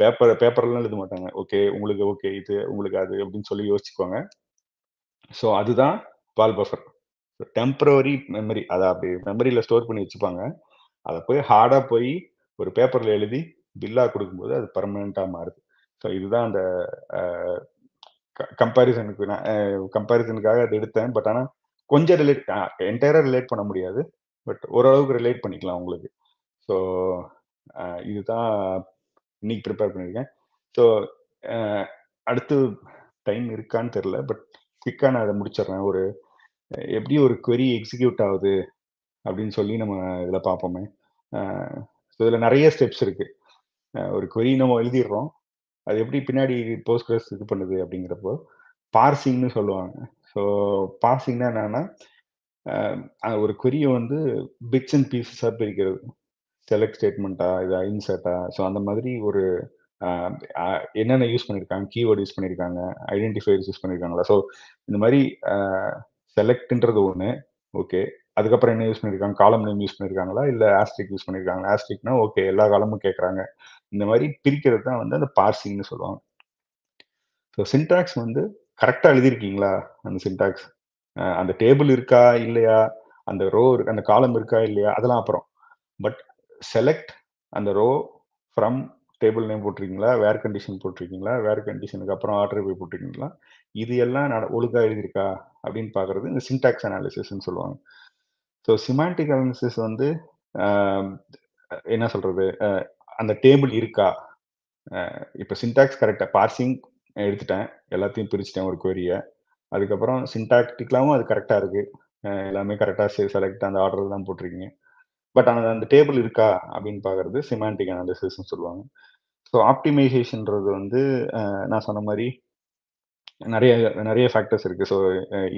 பேப்பர் பேப்பர்லாம் எழுத மாட்டாங்க. ஓகே உங்களுக்கு ஓகே இது உங்களுக்கு அது அப்படின்னு சொல்லி யோசிச்சுக்குவாங்க. ஸோ அதுதான் வால் பஃபர். டெம்பரவரி மெமரி அதை அப்படி மெமரியில் ஸ்டோர் பண்ணி வச்சுப்பாங்க. அதை போய் ஹார்டாக போய் ஒரு பேப்பரில் எழுதி பில்லாக கொடுக்கும்போது அது பர்மனெண்ட்டாக மாறுது. ஸோ இதுதான் அந்த கம்பாரிசனுக்கு நான் கம்பேரிசனுக்காக அதை எடுத்தேன். பட் ஆனால் கொஞ்சம் ரிலேட் என்டையராக ரிலேட் பண்ண முடியாது. பட் ஓரளவுக்கு ரிலேட் பண்ணிக்கலாம் உங்களுக்கு. ஸோ இதுதான் இன்னைக்கு ப்ரிப்பேர் பண்ணியிருக்கேன். ஸோ அடுத்து டைம் இருக்கான்னு தெரில பட் குவிக்காக நான் அதை முடிச்சிடுறேன். ஒரு எப்படி ஒரு கொரி எக்ஸிக்யூட் ஆகுது அப்படின்னு சொல்லி நம்ம இதில் பார்ப்போமே. ஸோ இதில் நிறைய ஸ்டெப்ஸ் இருக்குது ஒரு query நம்ம எழுதிடுறோம். அது எப்படி பின்னாடி போஸ்ட்கிரஸ் இது பண்ணுது அப்படிங்கிறப்போ பார்சிங்னு சொல்லுவாங்க. ஸோ பாசிங்னா என்னன்னா ஒரு கொரியை வந்து பிட்ஸ் அண்ட் பீசஸாக பிரிக்கிறது. செலக்ட் ஸ்டேட்மெண்ட்டா இது இன்சர்ட்டா ஸோ அந்த மாதிரி ஒரு என்னென்ன யூஸ் பண்ணியிருக்காங்க கீவேர்டு யூஸ் பண்ணியிருக்காங்க ஐடென்டிஃபைர்ஸ் யூஸ் பண்ணியிருக்காங்களா ஸோ இந்த மாதிரி செலக்ட்ன்றது ஒன்று ஓகே அதுக்கப்புறம் என்ன யூஸ் பண்ணியிருக்காங்க காலம் நேம் யூஸ் பண்ணியிருக்காங்களா இல்லை ஆஸ்ட்ரிக் யூஸ் பண்ணியிருக்காங்க ஆஸ்ட்ரிக்னா ஓகே எல்லா காலமும் கேட்குறாங்க இந்த மாதிரி பிரிக்கிறது தான் வந்து அந்த பார்சிங்னு சொல்லுவாங்க. ஸோ சின்டாக்ஸ் வந்து கரெக்டாக எழுதியிருக்கீங்களா அந்த சின்டாக்ஸ் அந்த டேபிள் இருக்கா இல்லையா? அந்த ரோ அந்த காலம் இருக்கா இல்லையா? அதெல்லாம் அப்புறம். பட் செலக்ட் அந்த ரோ ஃப்ரம் டேபிள் நேம் போட்டிருக்கீங்களா? வேர் கண்டிஷன் போட்டிருக்கீங்களா? வேர் கண்டிஷனுக்கு அப்புறம் ஆர்டர் போய் போட்டிருக்கீங்களா? இது எல்லாம் நட ஒழுங்கா எழுதியிருக்கா? அப்படின்னு பார்க்குறது இந்த சின்டாக்ஸ் அனாலிசிஸ்ன்னு சொல்லுவாங்க. ஸோ சிமாண்டிக் அனாலிசிஸ் வந்து என்ன சொல்கிறது அந்த டேபிள் இருக்கா? இப்போ சின்டாக்ஸ் கரெக்டாக பார்சிங் எடுத்துட்டேன். எல்லாத்தையும் பிரிச்சுட்டேன் ஒரு கொரியை அதுக்கப்புறம் சின்டாக்டிக்கலாகவும் அது கரெக்டாக இருக்குது எல்லாமே கரெக்டாக செலக்ட் அந்த ஆர்டர் தான் போட்டிருக்கீங்க. பட் ஆனால் அந்த டேபிள் இருக்கா? அப்படின்னு பார்க்கறது சிமாண்டிக் அனாலிசிஸ்ன்னு சொல்லுவாங்க. ஸோ ஆப்டிமைசேஷன்றது வந்து நான் சொன்ன மாதிரி நிறைய நிறைய ஃபேக்டர்ஸ் இருக்குது ஸோ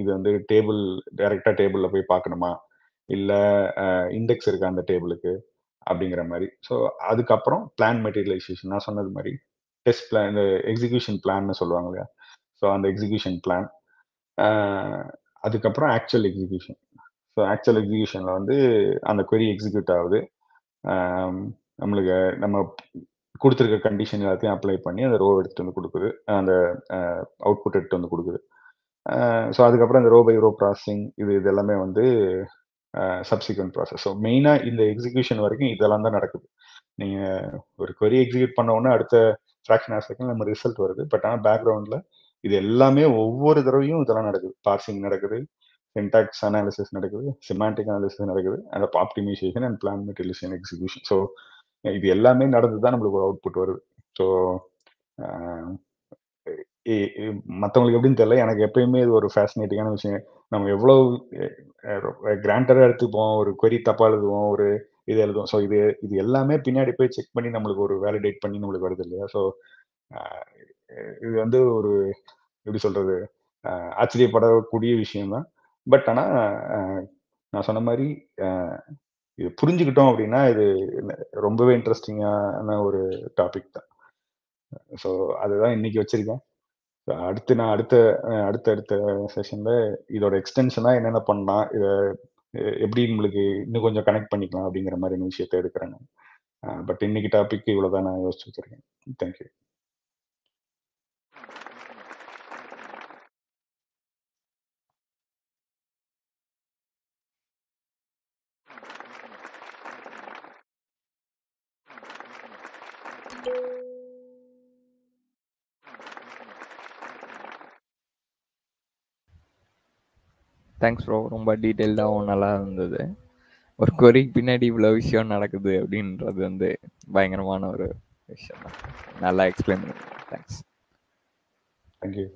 இது வந்து டேபிள் டைரெக்டாக டேபிளில் போய் பார்க்கணுமா? இல்லை இண்டெக்ஸ் இருக்கா அந்த டேபிளுக்கு அப்படிங்கிற மாதிரி. ஸோ அதுக்கப்புறம் பிளான் மெட்டீரியலைசேஷன் நான் சொன்னது மாதிரி டெஸ்ட் பிளான் இந்த எக்ஸிகியூஷன் பிளான்னு சொல்லுவாங்க இல்லையா? ஸோ அந்த எக்ஸிகியூஷன் பிளான் அதுக்கப்புறம் ஆக்சுவல் எக்ஸிகியூஷன் ஸோ ஆக்சுவல் எக்ஸிகியூஷனில் வந்து அந்த கொரி எக்ஸிக்யூட் ஆகுது. நம்மளுக்கு நம்ம கொடுத்துருக்க கண்டிஷன் எல்லாத்தையும் அப்ளை பண்ணி அந்த ரோ எடுத்து வந்து கொடுக்குது. அந்த அவுட்புட் எடுத்து வந்து கொடுக்குது. ஸோ அதுக்கப்புறம் இந்த ரோ பை ரோ ப்ராசஸிங் இது இது எல்லாமே வந்து சப்சிக்வெண்ட் ப்ராசஸ் ஸோ மெயினாக இந்த எக்ஸிக்யூஷன் வரைக்கும் இதெல்லாம் தான் நடக்குது. நீங்கள் ஒரு கொரி எக்ஸிக்யூட் பண்ண உடனே அடுத்த ஃப்ராக்ஷன் ஆஃப் செகண்ட் நம்ம ரிசல்ட் வருது. பட் ஆனால் பேக்ரவுண்டில் இது எல்லாமே ஒவ்வொரு தடவையும் இதெல்லாம் நடக்குது. பார்சிங் நடக்குது. சின்டாக்ஸ் அனாலிசிஸ் நடக்குது. சிமாண்டிக் அனாலிசிஸ் நடக்குது. And optimisation and plan materialisation execution so இது எல்லாமே நடந்து தான் நம்மளுக்கு ஒரு அவுட்புட் வருது. ஸோ மற்றவங்களுக்கு எப்படின்னு தெரியல. எனக்கு எப்பயுமே இது ஒரு ஃபேசினேட்டிங்கான விஷயம். நம்ம எவ்வளோ கிராண்டடாக எடுத்துப்போம். ஒரு கொரி தப்பாக எழுதுவோம். ஒரு இது எழுதுவோம் ஸோ இது இது எல்லாமே பின்னாடி போய் செக் பண்ணி நம்மளுக்கு ஒரு வேலிடேட் பண்ணி நம்மளுக்கு வருது இல்லையா? ஸோ இது வந்து ஒரு எப்படி சொல்றது ஆச்சரியப்படக்கூடிய விஷயம்தான் பட் ஆனால் நான் சொன்ன மாதிரி இது புரிஞ்சுக்கிட்டோம் அப்படின்னா இது ரொம்பவே இன்ட்ரெஸ்டிங்கான ஒரு டாபிக் தான். ஸோ அதுதான் இன்னைக்கு வச்சிருக்கேன். அடுத்து நான் அடுத்த அடுத்த அடுத்த செஷன்ல இதோட எக்ஸ்டென்ஷனா என்னென்ன பண்ணலாம் இதை எப்படி நம்மளுக்கு இன்னும் கொஞ்சம் கனெக்ட் பண்ணிக்கலாம் அப்படிங்கிற மாதிரி விஷயத்த எடுக்கிறேன் பட் இன்னைக்கு டாபிக் இவ்வளோதான் நான் யோசிச்சு வச்சிருக்கேன் தேங்க்யூ தேங்க்ஸ் ப்ரோ ரொம்ப டீட்டெயில்டாகவும் நல்லா இருந்தது ஒரு கொரிக்கு பின்னாடி இவ்வளோ விஷயம் நடக்குது அப்படின்றது வந்து பயங்கரமான ஒரு விஷயம் தான் நல்லா எக்ஸ்பிளைன் பண்ணுங்க தேங்க்ஸ் தேங்க்யூ